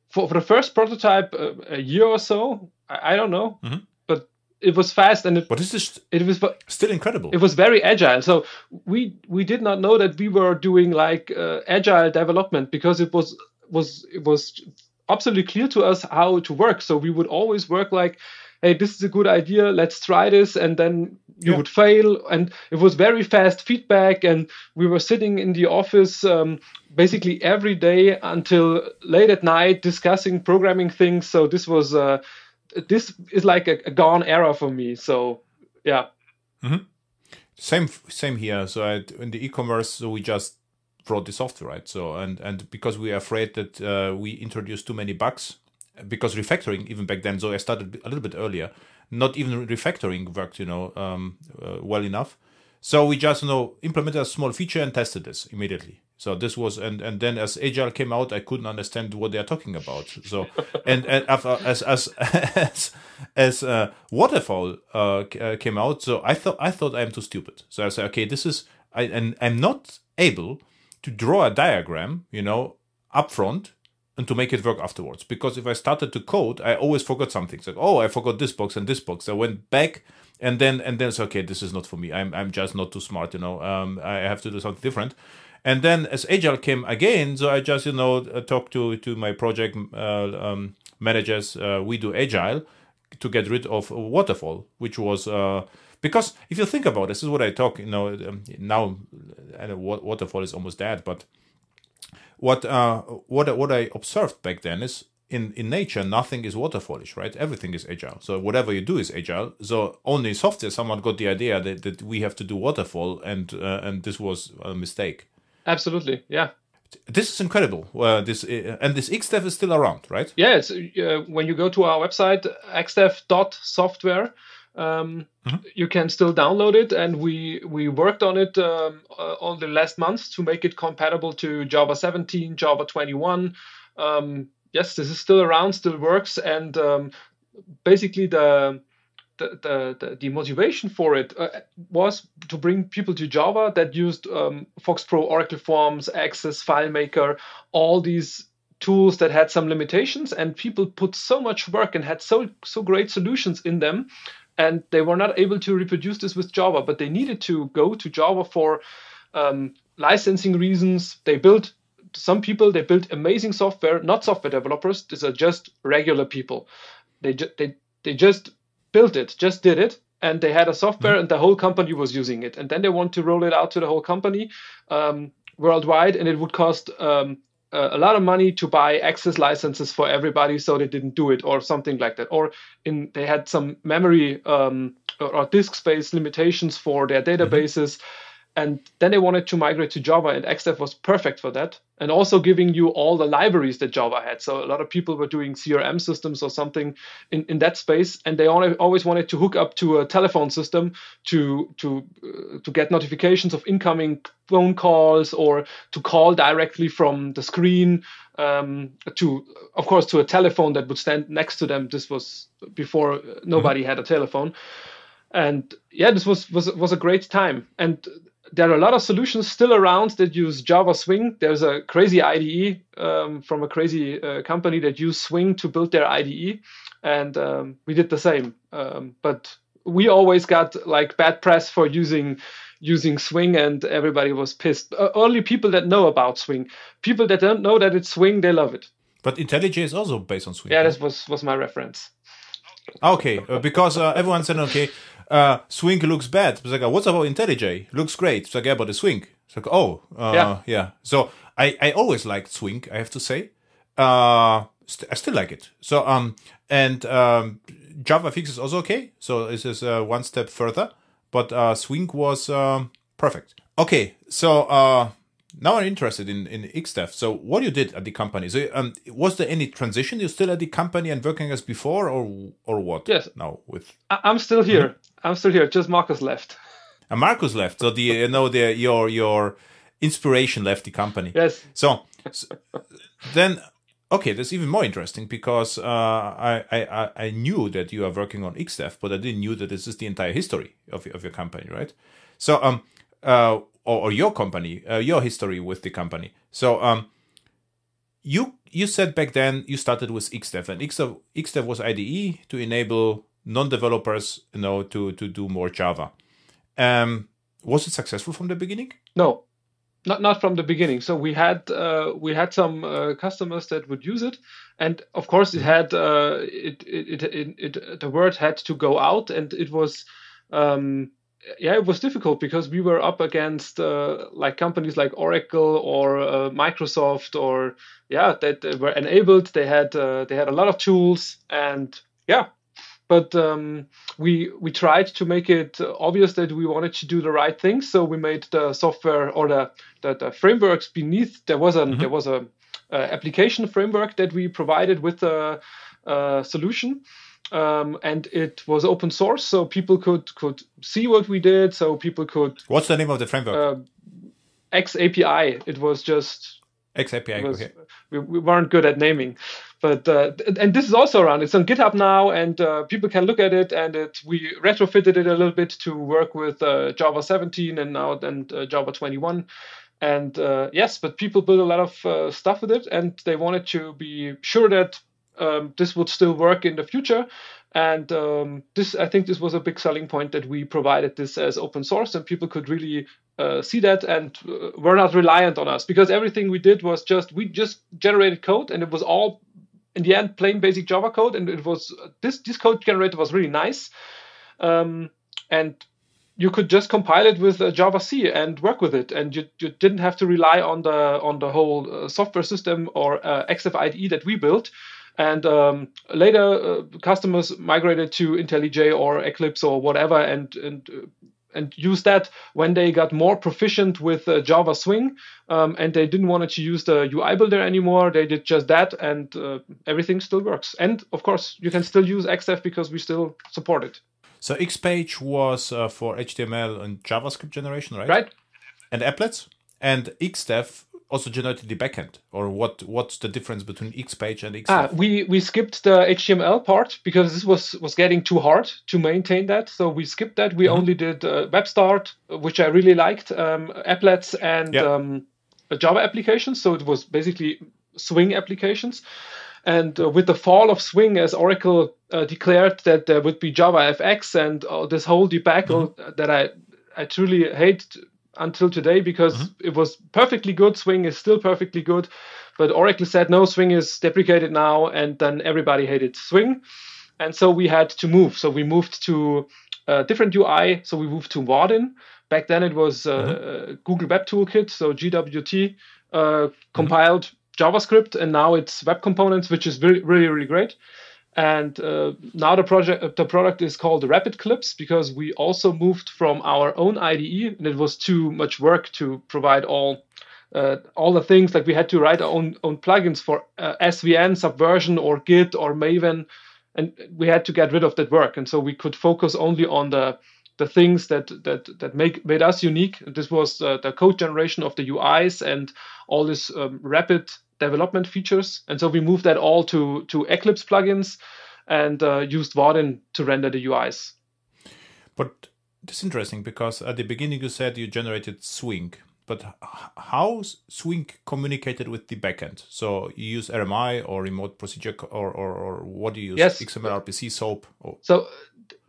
for, for the first prototype uh, a year or so. I, I don't know, Mhm. but it was fast and it But this is it was still incredible. it was very agile so we we did not know that we were doing like uh, agile development because it was was it was absolutely clear to us how to work so we would always work like hey this is a good idea let's try this and then you Yeah. would fail and it was very fast feedback and we were sitting in the office um, basically every day until late at night discussing programming things so this was uh, this is like a, a gone era for me so yeah Same same here. So I, in the e-commerce, so we just brought the software, right? So and and because we are afraid that uh, we introduced too many bugs, because refactoring even back then. So I started a little bit earlier. Not even refactoring worked, you know, um, uh, well enough. So we just you know implemented a small feature and tested this immediately. So this was and and then as Agile came out, I couldn't understand what they are talking about. So and and after, as as as as uh, waterfall uh, uh, came out, so I thought I thought I'm too stupid. So I said, okay, this is I and I'm not able to draw a diagram, you know, upfront and to make it work afterwards. Because if I started to code, I always forgot something. It's like, oh, I forgot this box and this box. I went back and then and then it's okay, this is not for me. I'm I'm just not too smart, you know. Um, I have to do something different. And then as Agile came again, so I just you know uh, talked to to my project uh, um, managers. Uh, we do Agile to get rid of waterfall, which was uh, because if you think about it, this is what I talk. You know, um, now I know waterfall is almost dead, but what uh, what what I observed back then is in in nature nothing is waterfallish, right? Everything is agile. So whatever you do is agile. So only in software someone got the idea that, that we have to do waterfall, and uh, and this was a mistake. Absolutely, yeah, This is incredible. Uh, this uh, and this Xdev is still around, right? yeah. Uh, when you go to our website xdev.software, um, you can still download it, and we we worked on it um, uh, on the last months to make it compatible to Java 17, Java 21. Um, yes, this is still around, still works, and um, basically the the, the, the, the motivation for it uh, was to bring people to Java that used um, Fox Pro, Oracle Forms, Access, FileMaker, all these tools that had some limitations, and people put so much work and had so so great solutions in them, and they were not able to reproduce this with Java, but they needed to go to Java for um, licensing reasons. They built some people they built amazing software, not software developers. These are just regular people. They ju- they they just built it, just did it, and they had a software, and the whole company was using it. And then they want to roll it out to the whole company um, worldwide, and it would cost um, a lot of money to buy access licenses for everybody, so they didn't do it, or something like that. Or in they had some memory um, or, or disk space limitations for their databases. And then they wanted to migrate to Java, and XDev was perfect for that. And also giving you all the libraries that Java had. So a lot of people were doing CRM systems or something in, in that space, and they only, always wanted to hook up to a telephone system to to uh, to get notifications of incoming phone calls or to call directly from the screen. Um, to of course to a telephone that would stand next to them. This was before nobody had a telephone and yeah this was was was a great time and there are a lot of solutions still around that use java swing. There's a crazy ide um, from a crazy uh, company that use swing to build their ide and um, we did the same. Um, but we always got like bad press for using using swing and everybody was pissed. Uh, only people that know about swing. People that don't know that it's swing they love it. But IntelliJ is also based on Swing. yeah right? that was was my reference Okay, uh, because uh, everyone said, okay, uh, Swing looks bad. It's like, uh, what's about IntelliJ? Looks great. It's like, yeah, but the Swing. It's like, oh, uh, yeah. Yeah. So I, I always liked Swing, I have to say. Uh, st- I still like it. So, um, and, um, JavaFX is also okay. So this is uh, one step further, but, uh, Swing was, um, perfect. Okay. So, uh, now I'm interested in, in Xdev. So what you did at the company? So um, was there any transition? You're still at the company and working as before, or or what? Yes. Now with I- i'm still here i'm still here just Markus left and Markus left. So the you know the your your inspiration left the company. yes So, so then okay, that's even more interesting because uh, I, I I knew that you are working on XDev, but I didn't knew that this is the entire history of of your company, right? So um uh or, or your company, uh, your history with the company. So um you you said back then you started with XDev and XDev, XDev was IDE to enable non-developers you know to to do more Java. Um, was it successful from the beginning? No, not not from the beginning. So we had uh, we had some uh, customers that would use it, and of course it had uh, it, it, it, it, the word had to go out, and it was. Um, yeah, it was difficult because we were up against uh, like companies like Oracle or uh, Microsoft, or yeah, that were enabled. They had uh, they had a lot of tools, and yeah, but um, we we tried to make it obvious that we wanted to do the right thing. So we made the software or the the, the frameworks beneath. There was a mm-hmm. there was a, a, application framework that we provided with a solution. Um, and it was open source, so people could could see what we did. So people could. What's the name of the framework? Uh, XAPI. It was just XAPI. Was, okay. We, we weren't good at naming, but uh, and this is also around. It's on GitHub now, and uh, people can look at it. And it, we retrofitted it a little bit to work with uh, Java 17 and now and uh, Java 21. And uh, yes, but people built a lot of uh, stuff with it, and they wanted to be sure that um, this would still work in the future. And um, this, I think, this was a big selling point that we provided this as open source, and people could really uh, see that and uh, were not reliant on us because everything we did was just we just generated code, and it was all in the end plain basic Java code, and it was this this code generator was really nice, um, and you could just compile it with uh, javac and work with it, and you, you didn't have to rely on the on the whole uh, software system or uh, that we built. And um, later, uh, customers migrated to IntelliJ or Eclipse or whatever, and and uh, and use that when they got more proficient with uh, Java Swing, um, and they didn't want to use the UI builder anymore. They did just that, and uh, everything still works. And of course, you can still use XDev because we still support it. So Xpage was uh, for HTML and JavaScript generation, right? Right. And applets, and XDev also generated the backend, or what? What's the difference between Xpage and Xdev? Ah, we we skipped the HTML part because this was was getting too hard to maintain that, so we skipped that. We mm-hmm. only did uh, WebStart, which I really liked, um, applets and yep. um, Java applications. So it was basically Swing applications. And uh, with the fall of Swing, as Oracle uh, declared that there would be Java FX and uh, this whole debacle mm-hmm. that I I truly hate until today because mm-hmm. it was perfectly good. Swing is still perfectly good, but Oracle said no, Swing is deprecated now, and then everybody hated Swing, and so we had to move. So we moved to a different UI. So we moved to Vaadin. Back then it was uh, mm-hmm. Google Web Toolkit, so GWT uh, mm-hmm. compiled JavaScript, and now it's Web Components, which is really really really great. And uh, now the project, the product is called RapidClipse because we also moved from our own IDE, and it was too much work to provide all uh, all the things. Like we had to write our own own plugins for uh, SVN, Subversion, or Git, or Maven, and we had to get rid of that work. And so we could focus only on the the things that that that make made us unique. This was uh, the code generation of the UIs and all this um, rapid development features. And so we moved that all to, to Eclipse plugins and uh, used Vaadin to render the UIs. But it's interesting because at the beginning you said you generated Swing, but how Swing communicated with the backend? So you use RMI or remote procedure, or, or, or what do you use? Yes. XML, RPC, SOAP? Or... So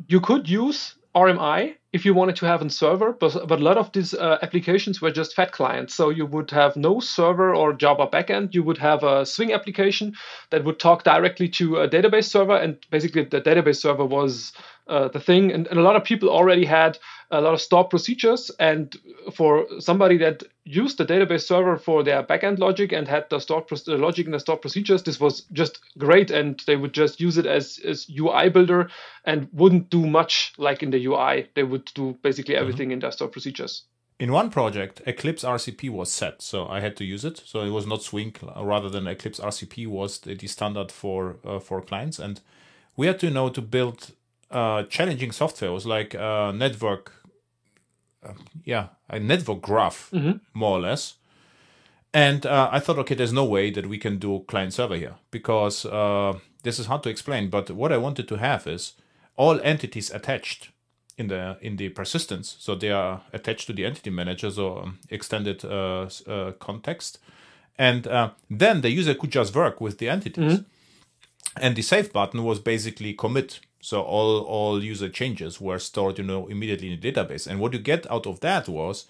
you could use RMI if you wanted to have a server, but, but a lot of these uh, applications were just fat clients. So you would have no server or Java backend. You would have a Swing application that would talk directly to a database server, and basically the database server was uh, the thing. And, and, a lot of people already had a lot of stored procedures. And for somebody that used the database server for their backend logic and had the stored pro- the logic and the stored procedures, this was just great. And they would just use it as, as UI builder and wouldn't do much like in the UI. They would do basically mm-hmm. everything mm-hmm. in their stored procedures. In one project, Eclipse RCP was set, so I had to use it. So it was not Swing, rather than Eclipse RCP was the, the standard for uh, for clients, and we had to know to build uh, challenging software. It was like a network, uh, yeah, a network graph, mm-hmm. more or less. And uh, I thought, okay, there's no way that we can do client server here because uh, this is hard to explain. But what I wanted to have is all entities attached in the in the persistence, so they are attached to the entity manager, so um, extended uh, uh, context, and uh, then the user could just work with the entities. And the save button was basically commit. So all all user changes were stored, you know, immediately in the database. And what you get out of that was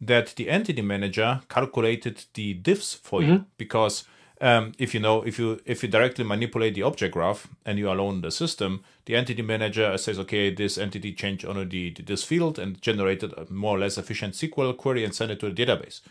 that the entity manager calculated the diffs for you because um, if you know if you if you directly manipulate the object graph and you alone the system, the entity manager says, okay, this entity changed on the, this field and generated a more or less efficient SQL query and send it to the database.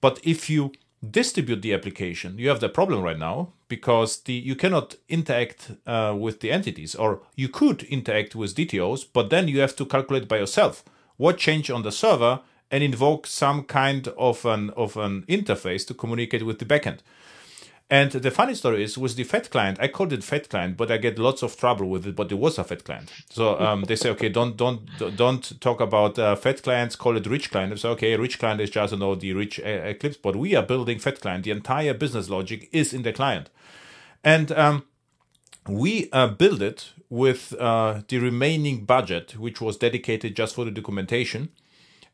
But if you distribute the application, you have the problem right now because the you cannot interact uh, with the entities, or you could interact with DTOs, but then you have to calculate by yourself what changed on the server and invoke some kind of an of an interface to communicate with the backend. And the funny story is with the Fed client, I called it Fed client, but I get lots of trouble with it. But it was a Fed client, so um, they say, okay, don't don't don't talk about uh, FAT clients. Call it rich client. So okay, rich client is just you know the rich uh, Eclipse, but we are building Fed client. The entire business logic is in the client, and um, we uh, build it with uh, the remaining budget, which was dedicated just for the documentation.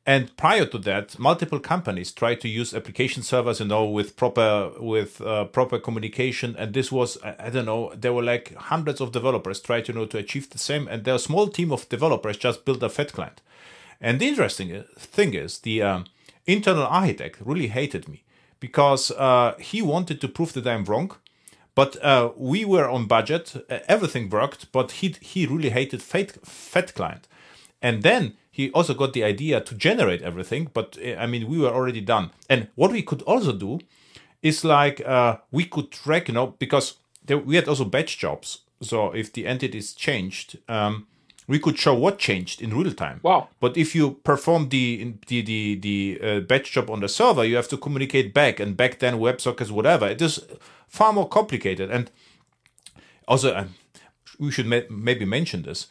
And prior to that, multiple companies tried to use application servers, you know, with proper with uh, proper communication. And this was, I, don't know, there were like hundreds of developers tried, you know, to achieve the same. And their small team of developers just built a Fed client. And the interesting thing is, the um, internal architect really hated me because uh, he wanted to prove that I'm wrong. But uh, we were on budget, everything worked, but he he really hated Fed, FAT client. And then he also got the idea to generate everything but i mean we were already done. And what we could also do is like uh, we could track you know because there, we had also batch jobs. So if the entities changed um, we could show what changed in real time. Wow. but if you perform the the the, the uh, batch job on the server you have to communicate back and back then websockets whatever. It is far more complicated. And also um, we should ma- maybe mention this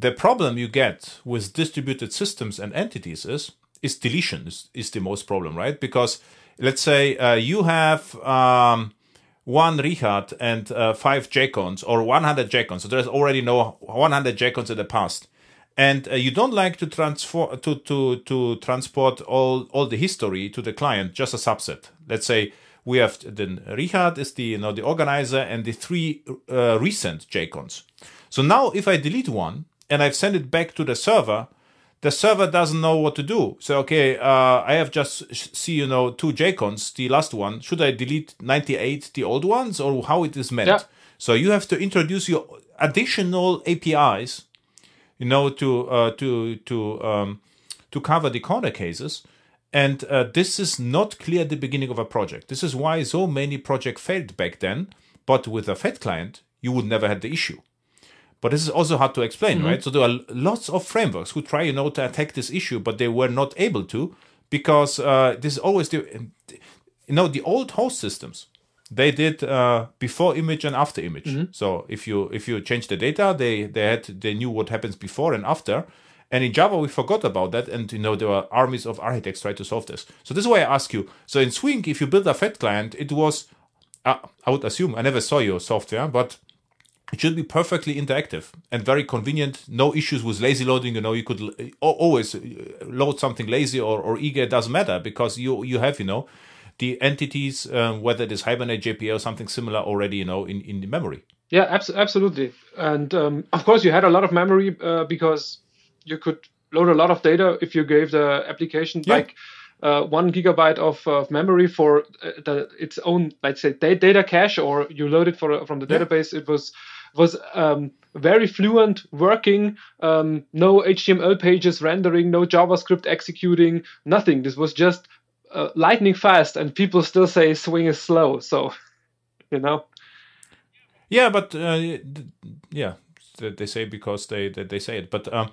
the problem you get with distributed systems and entities is is deletion is, is the most problem right? Because let's say uh, you have um, one Richard and uh, five JCONs or 100 JCONs. So there's already no 100 JCONs in the past. And uh, you don't like to transfer to, to to transport all all the history to the client just a subset. Let's say we have then Richard is the you know the organizer and the three uh, recent JCONs. So now if I delete one and I've sent it back to the server, the server doesn't know what to do. So, okay, uh, I have just see, you know, two JCons, the last one. Should I delete 98, the old ones, or how it is meant? Yeah. So you have to introduce your additional APIs, you know, to uh, to to um, to cover the corner cases. And uh, this is not clear at the beginning of a project. This is why so many projects failed back then. But with a FAT client, you would never have the issue. But this is also hard to explain, right? So there are lots of frameworks who try, you know, to attack this issue, but they were not able to because uh, this is always the, you know, the old host systems. They did uh, before image and after image. So if you if you change the data, they they had they knew what happens before and after. And in Java, we forgot about that, and you know there were armies of architects trying to solve this. So this is why I ask you. So in Swing, if you build a FAT client, it was, uh, I would assume, I never saw your software, but it should be perfectly interactive and very convenient. No issues with lazy loading. You know, you could always uh, load something lazy or, or eager. It doesn't matter because you you have you know the entities, um, whether it is Hibernate JPA or something similar, already you know in in the memory. Yeah, abs- absolutely. And um, of course, you had a lot of memory uh, because you could load a lot of data if you gave the application Yeah. like uh, one gigabyte of, of memory for uh, the, its own, let's say, da- data cache, or you load it for, from the Yeah. database. It was was um, very fluent, working, um, no HTML pages rendering, no JavaScript executing, nothing. This was just uh, lightning fast, and people still say Swing is slow. So, you know. Yeah, but uh, yeah, they say because they they, say it. But um,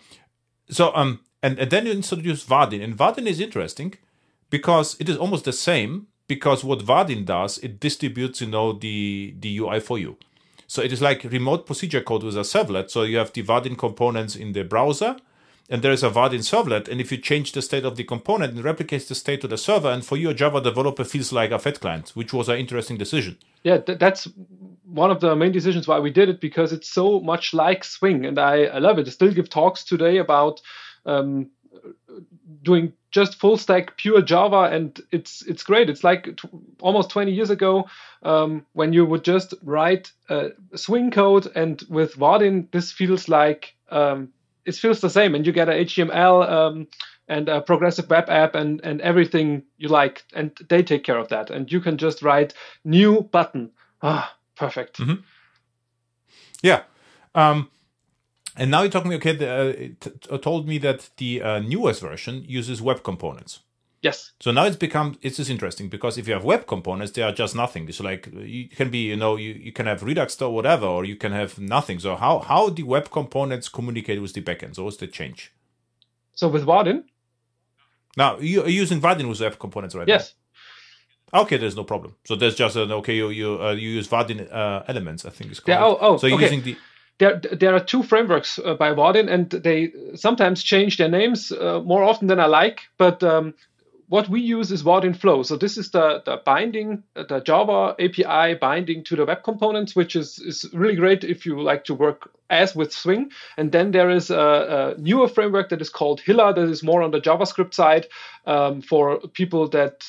so um, and, and then you introduce Vaadin, and Vaadin is interesting because it is almost the same. Because what Vaadin does, it distributes, you know, the the UI for you. So it is like remote procedure code with a servlet. So you have the Vaadin components in the browser, and there is a Vaadin servlet, and if you change the state of the component, it replicates the state to the server, and for you, a Java developer feels like a Fed client, which was an interesting decision. Yeah, th- that's one of the main decisions why we did it because it's so much like Swing, and I, I love it. I still give talks today about um, doing just full stack pure Java, and it's it's great. It's like t- almost 20 years ago um, when you would just write uh, Swing code, and with Vaadin, this feels like um, it feels the same, and you get a HTML um, and a progressive web app and and everything you like, and they take care of that, and you can just write new button. Ah, perfect. Mm-hmm. Yeah. Um, and now you're talking, okay, the, uh, it uh, told me that the uh, newest version uses web components. Yes. So now it's become, it's just interesting because if you have web components, they are just nothing. It's like, you can be, you know, you, you can have Redux or whatever, or you can have nothing. So how, how the web components communicate with the backend? So what's the change? So with Vaadin? Now, you are using Vaadin with web components right Yes. Now? Okay, there's no problem. So there's just an, okay, you, you, uh, you use Vaadin uh, elements, I think it's called. Yeah, oh, oh, so you're okay. using the, there there are two frameworks uh, by Vaadin, and they sometimes change their names uh, more often than I like. But um, what we use is Vaadin Flow. So this is the the binding, the Java API binding to the web components, which is is really great if you like to work as with Swing. And then there is a, a newer framework that is called Hilla, that is more on the JavaScript side um, for people that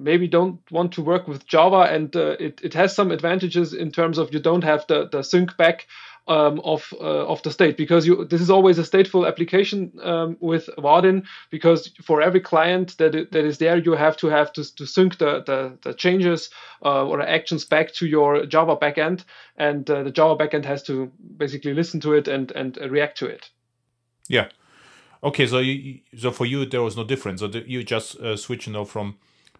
maybe don't want to work with Java, and uh, it, it has some advantages in terms of you don't have the, the sync back um, of uh, of the state because you this is always a stateful application um, with Vaadin because for every client that that is there you have to have to, to sync the the, the changes uh, or actions back to your Java backend and uh, the Java backend has to basically listen to it and and react to it. Yeah. Okay, so you, so for you there was no difference. So you just uh, switch you know from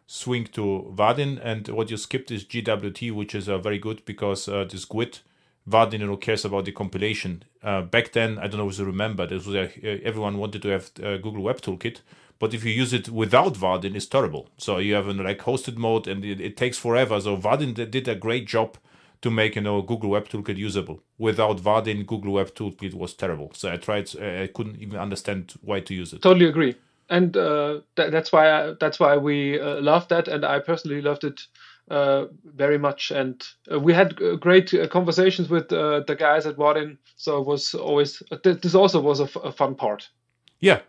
Swing to Vaadin, and what you skipped is GWT, which is uh, very good because uh, this GWT Vaadin you know, cares about the compilation. Uh, back then, I don't know if you remember, this was uh, everyone wanted to have uh, Google Web Toolkit, but if you use it without Vaadin, it's terrible. So you have an like hosted mode, and it, it takes forever. So Vaadin did a great job to make you know Google Web Toolkit usable. Without Vaadin, Google Web Toolkit was terrible. So I tried, I couldn't even understand why to use it. Totally agree, and uh, th- that's why I, that's why we uh, loved that, and I personally loved it uh, very much. And uh, we had great uh, conversations with uh, the guys at Vaadin, so it was always this also was a, f- a fun part. Yeah.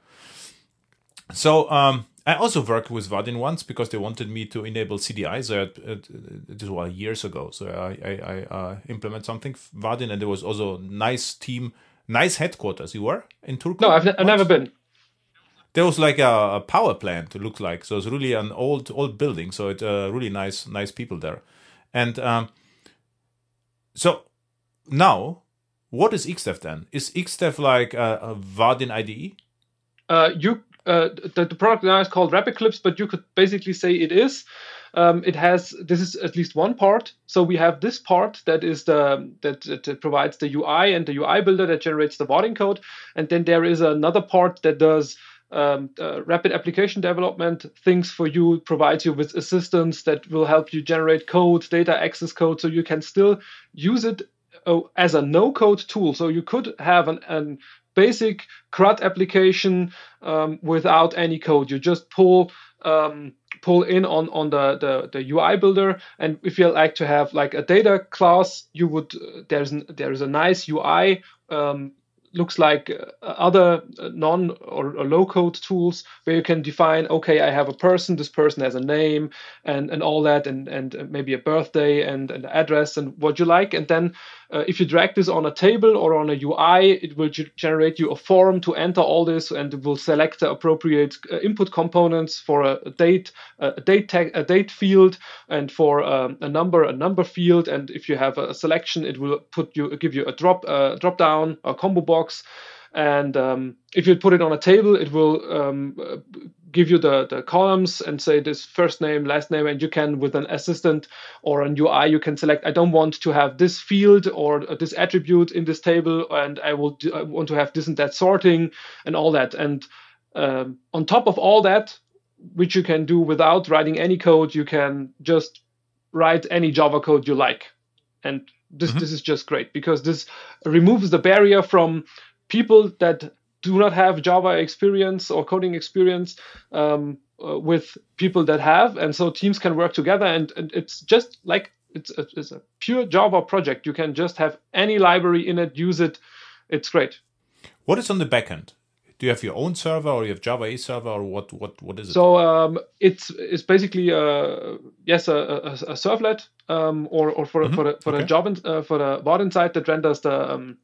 So um, I also worked with Vaadin once because they wanted me to enable CDI. So this was years ago. So I, I, I implement something Vaadin, and there was also nice team, nice headquarters. You were in Turku? No, I've, n- I've never been there was like a, a, power plant it looked like. So it's really an old old building. So it's uh, really nice nice people there. And um, so now what is xdev then? Is xdev like a, a ide uh, you uh, the, the, product now is called RapidClipse, but you could basically say it is. Um, it has this is at least one part. So we have this part that is the that, that provides the UI and the UI builder that generates the Vaadin code, and then there is another part that does um, uh, rapid application development, things for you, provides you with assistance that will help you generate code, data access code, so you can still use it uh, as a no-code tool. So you could have an, an basic CRUD application um, without any code. You just pull um, pull in on on the, the, the UI builder, and if you like to have like a data class, you would uh, there's there's a nice UI um, looks like uh, other uh, non or, or, low code tools where you can define okay i have a person this person has a name and and all that and and maybe a birthday and an address and what you like. And then uh, if you drag this on a table or on a ui it will g- generate you a form to enter all this and it will select the appropriate uh, input components for a, a date a date tag a date field and for um, a number a number field. And if you have a selection it will put you give you a drop uh, drop down a combo box and um, if you put it on a table it will um, give you the, the columns and say this first name last name and you can with an assistant or an ui you can select i don't want to have this field or this attribute in this table and i will do, I want to have this and that sorting and all that and um, on top of all that which you can do without writing any code you can just write any java code you like and this mm-hmm. this is just great because this removes the barrier from people that do not have Java experience or coding experience um, uh, with people that have, and so teams can work together. And, and it's just like it's a, it's a pure Java project. You can just have any library in it, use it. It's great. What is on the backend? Do you have your own server or you have Java A server or what? What what is it? So um, it's it's basically a, yes a, a, a servlet um, or or for mm-hmm. for the for okay. the job uh, for the Vaadin side that renders the um,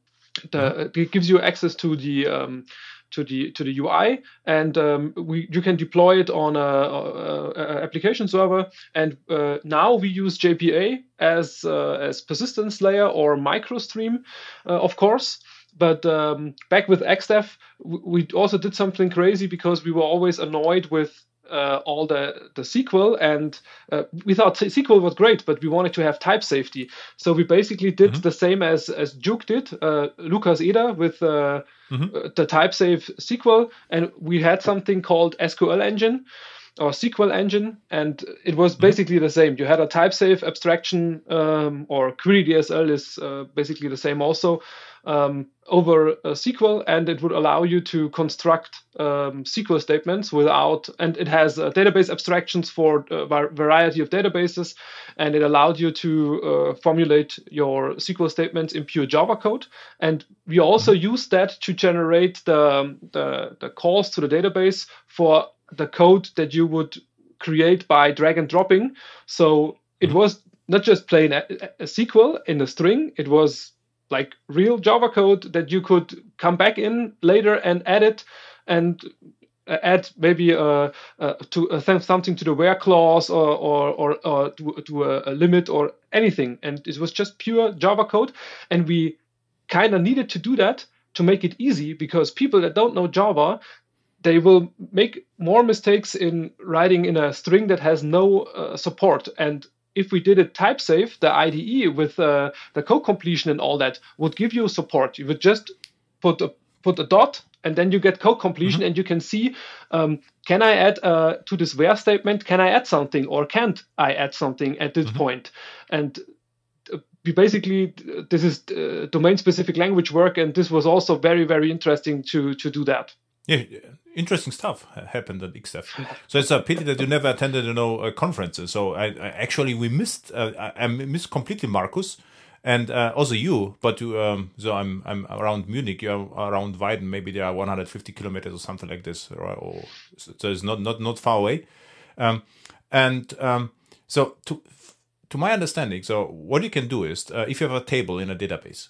the it gives you access to the um, to the to the UI, and um, we you can deploy it on a, a, a application server. And uh, now we use JPA as uh, as persistence layer or microstream, uh, of course. But um, back with XDev, we also did something crazy because we were always annoyed with uh, all the the SQL, and uh, we thought SQL was great, but we wanted to have type safety. So we basically did mm-hmm. the same as as jOOQ did, uh, Lukas Eder with uh, mm-hmm. Uh, the type safe SQL, and we had something called SQL Engine or SQL engine, and it was mm-hmm. basically mm-hmm. the same. You had a type safe abstraction, um, or Query DSL is uh, basically the same also um, over a SQL, and it would allow you to construct um, SQL statements without, and it has uh, database abstractions for a variety of databases, and it allowed you to uh, formulate your SQL statements in pure Java code. And we also mm-hmm. use that to generate the, the, the calls to the database for the code that you would create by drag and dropping. So it mm-hmm. was not just plain a, a SQL in a string, it was like real Java code that you could come back in later and edit and add maybe uh, uh, to uh, something to the where clause or or, or, or to, to a, a, limit or anything. And it was just pure Java code. And we kind of needed to do that to make it easy because people that don't know Java, they will make more mistakes in writing in a string that has no uh, support. And if we did it type safe, the IDE with uh, the code completion and all that would give you support. You would just put a put a dot and then you get code completion mm-hmm. and you can see um, can i add uh, to this where statement can i add something or can't i add something at this mm-hmm. point? and uh, we basically this is uh, domain specific language work and this was also very very interesting to to do that yeah, interesting stuff happened at XDev. So it's a pity that you never attended, you know, uh, conferences. So I, I, actually we missed, uh, I, missed completely Markus, and uh, also you. But you, um, so I'm I'm around Munich. You're around Weiden. Maybe there are 150 kilometers or something like this, or, or so it's not not not far away. Um, and um, so to to my understanding, so what you can do is uh, if you have a table in a database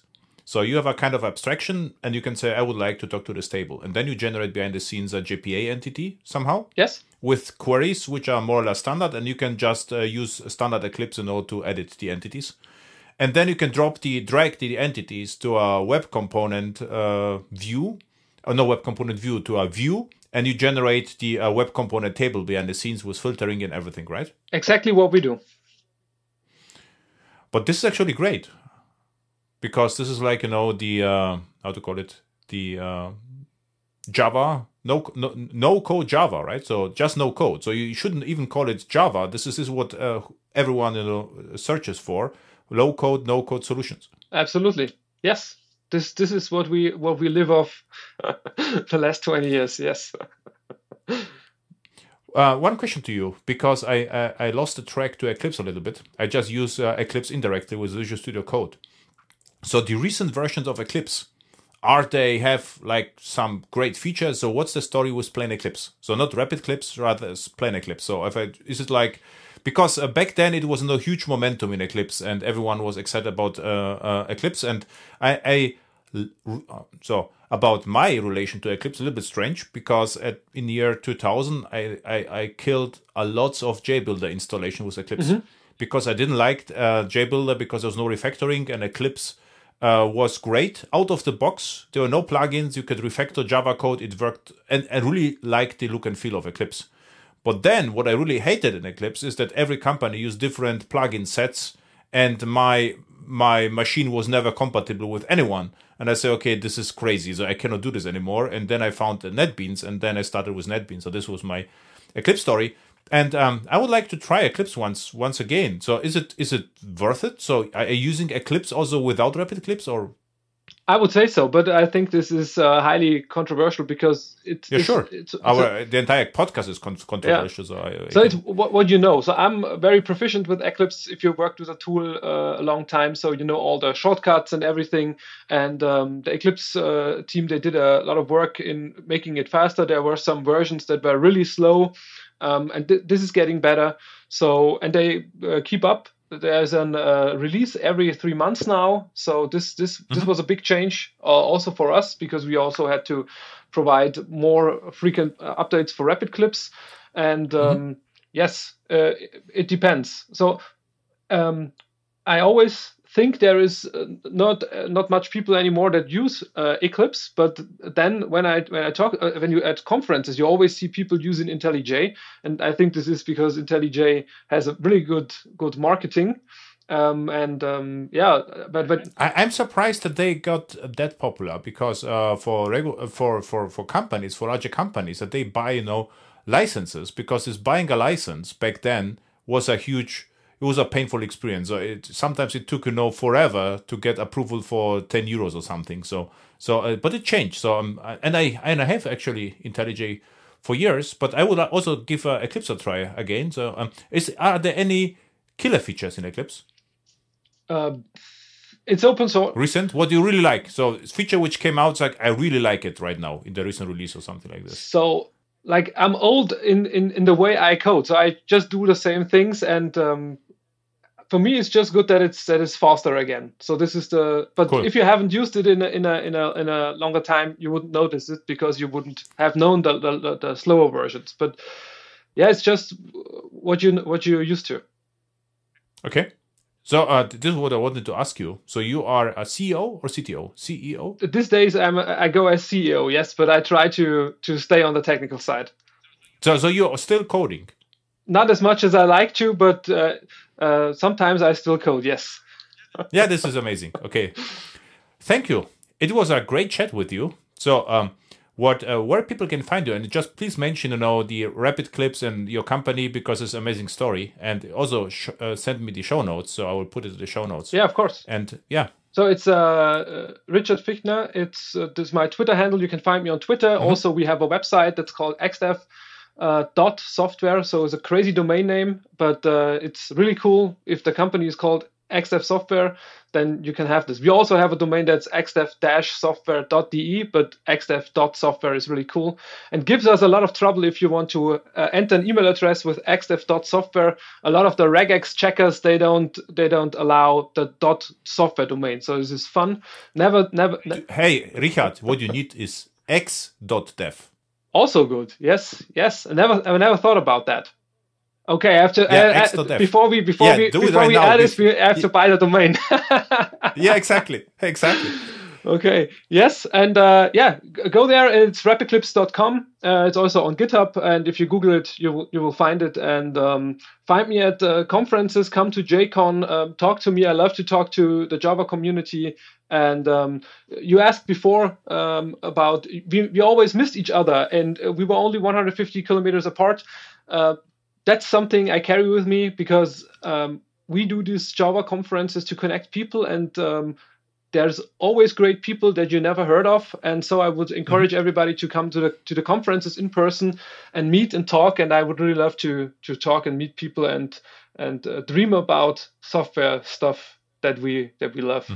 so you have a kind of abstraction, and you can say, I would like to talk to this table. And then you generate behind the scenes a JPA entity somehow. Yes. With queries, which are more or less standard, and you can just uh, use standard Eclipse in order to edit the entities. And then you can drop the, drag the entities to a web component uh, view, or uh, no web component view, to a view, and you generate the uh, web component table behind the scenes with filtering and everything, right? Exactly what we do. But this is actually great because this is like you know the uh, how to call it? The uh, Java no, no no code Java right? So just no code. So you shouldn't even call it Java. This is, this is what uh, everyone you know searches for. Low code no code solutions. Absolutely. Yes. This this is what we what we live off the last 20 years. Yes. Uh, one question to you because I, I, I lost the track to Eclipse a little bit. I just use uh, Eclipse indirectly with Visual Studio Code. So the recent versions of Eclipse, are they have like some great features? So what's the story with plain Eclipse? So not Rapid Eclipse, rather plain Eclipse. So if I, is it like because uh, back then it was no huge momentum in Eclipse and everyone was excited about uh, uh, Eclipse and I, I so about my relation to Eclipse a little bit strange because at in the year 2000 I I, I killed a lots of JBuilder installation with Eclipse mm-hmm. because I didn't like uh, JBuilder because there was no refactoring and Eclipse uh, was great out of the box. There were no plugins. You could refactor Java code. It worked, and I really liked the look and feel of Eclipse. But then, what I really hated in Eclipse is that every company used different plugin sets, and my my machine was never compatible with anyone. And I say, okay, this is crazy. So I cannot do this anymore. And then I found NetBeans, and then I started with NetBeans. So this was my Eclipse story and um, I would like to try Eclipse once once again. So is it is it worth it? So are you using Eclipse also without Rapid Eclipse or? I would say so, but I think this is uh, highly controversial because it's Yeah, it's, sure. It's, it's Our a- the entire podcast is con- controversial. So, I, I so it's what, what you know. So I'm very proficient with Eclipse. If you worked with a tool uh, a long time, so you know all the shortcuts and everything. And um, the Eclipse uh, team they did a lot of work in making it faster. There were some versions that were really slow, um, and th- this is getting better. So and they uh, keep up. There's a uh, release every three months now. So this this this was a big change uh, also for us because we also had to provide more frequent uh, updates for RapidClipse. And um, yes, uh, it, it depends. So um, I always think there is uh, not uh, not much people anymore that use uh, Eclipse, but then when I when I talk uh, when you at conferences, you always see people using IntelliJ, and I think this is because IntelliJ has a really good good marketing. Um, and um, yeah, but but I, I'm surprised that they got that popular because uh, for regu- uh, for for for companies, for larger companies, that they buy you know licenses because this buying a license back then was a huge. It was a painful experience. So it sometimes it took you know forever to get approval for ten euros or something. So so uh, but it changed. So um, I- and I and I have actually IntelliJ for years, but I would also give uh, Eclipse a try again. So um, is are there any killer features in Eclipse? uh, it's open source. recent what do you really like so it's feature which came out like i really like it right now in the recent release or something like this so like i'm old in in in the way i code so i just do the same things and um for me it's just good that it's that it's faster again. So this is the but Cool. if you haven't used it in a in a in a in a longer time you wouldn't notice it because you wouldn't have known the the, the, the slower versions. But yeah it's just what you what you're used to. Okay. So uh, this is what i wanted to ask you. So you are a ceo or cto ceo these days i'm i go as ceo yes but i try to to stay on the technical side. So so you're still coding? Not as much as i like to but uh, uh, sometimes i still code yes. Yeah this is amazing. Okay. Thank you. It was a great chat with you. So um what uh, where people can find you and just please mention you know the RapidClipse and your company because it's an amazing story. And also sh- uh, send me the show notes so i will put it in the show notes. Yeah of course. And yeah. So it's uh, uh, Richard Fichtner. It's uh, this is my Twitter handle. You can find me on Twitter. Also, we have a website that's called xdev uh, dot software. So it's a crazy domain name, but uh, it's really cool. If the company is called xdev software, then you can have this. We also have a domain that's xdev-software.de, but xdev.software is really cool and gives us a lot of trouble if you want to uh, enter an email address with xdev.software. A lot of the regex checkers they don't they don't allow the dot software domain. So this is fun. Never never ne- hey richard what you need is x.dev also good. Yes yes. I never I never thought about that. Okay, I have to Yeah, uh, before we before Yeah, we before right we now. add this, we have to buy the domain. yeah exactly exactly Okay. Yes, and uh, yeah, go there. It's rapidclipse.com. Uh, it's also on GitHub, and if you Google it, you will you will find it. And um, find me at uh, conferences. Come to JCon. Um, talk to me. I love to talk to the Java community. And um, you asked before um, about we, we always missed each other, and uh, we were only 150 kilometers apart. Uh, that's something I carry with me because um, we do these Java conferences to connect people, and um, there's always great people that you never heard of. And so i would encourage everybody to come to the to the conferences in person and meet and talk. And i would really love to to talk and meet people and and uh, dream about software stuff that we that we love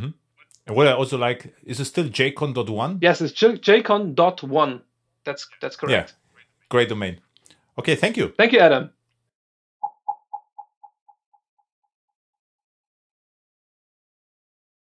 And what I also like is it still jcon.one? yes it's J- jcon.one that's that's correct Yeah. Great domain. Okay, thank you. thank you adam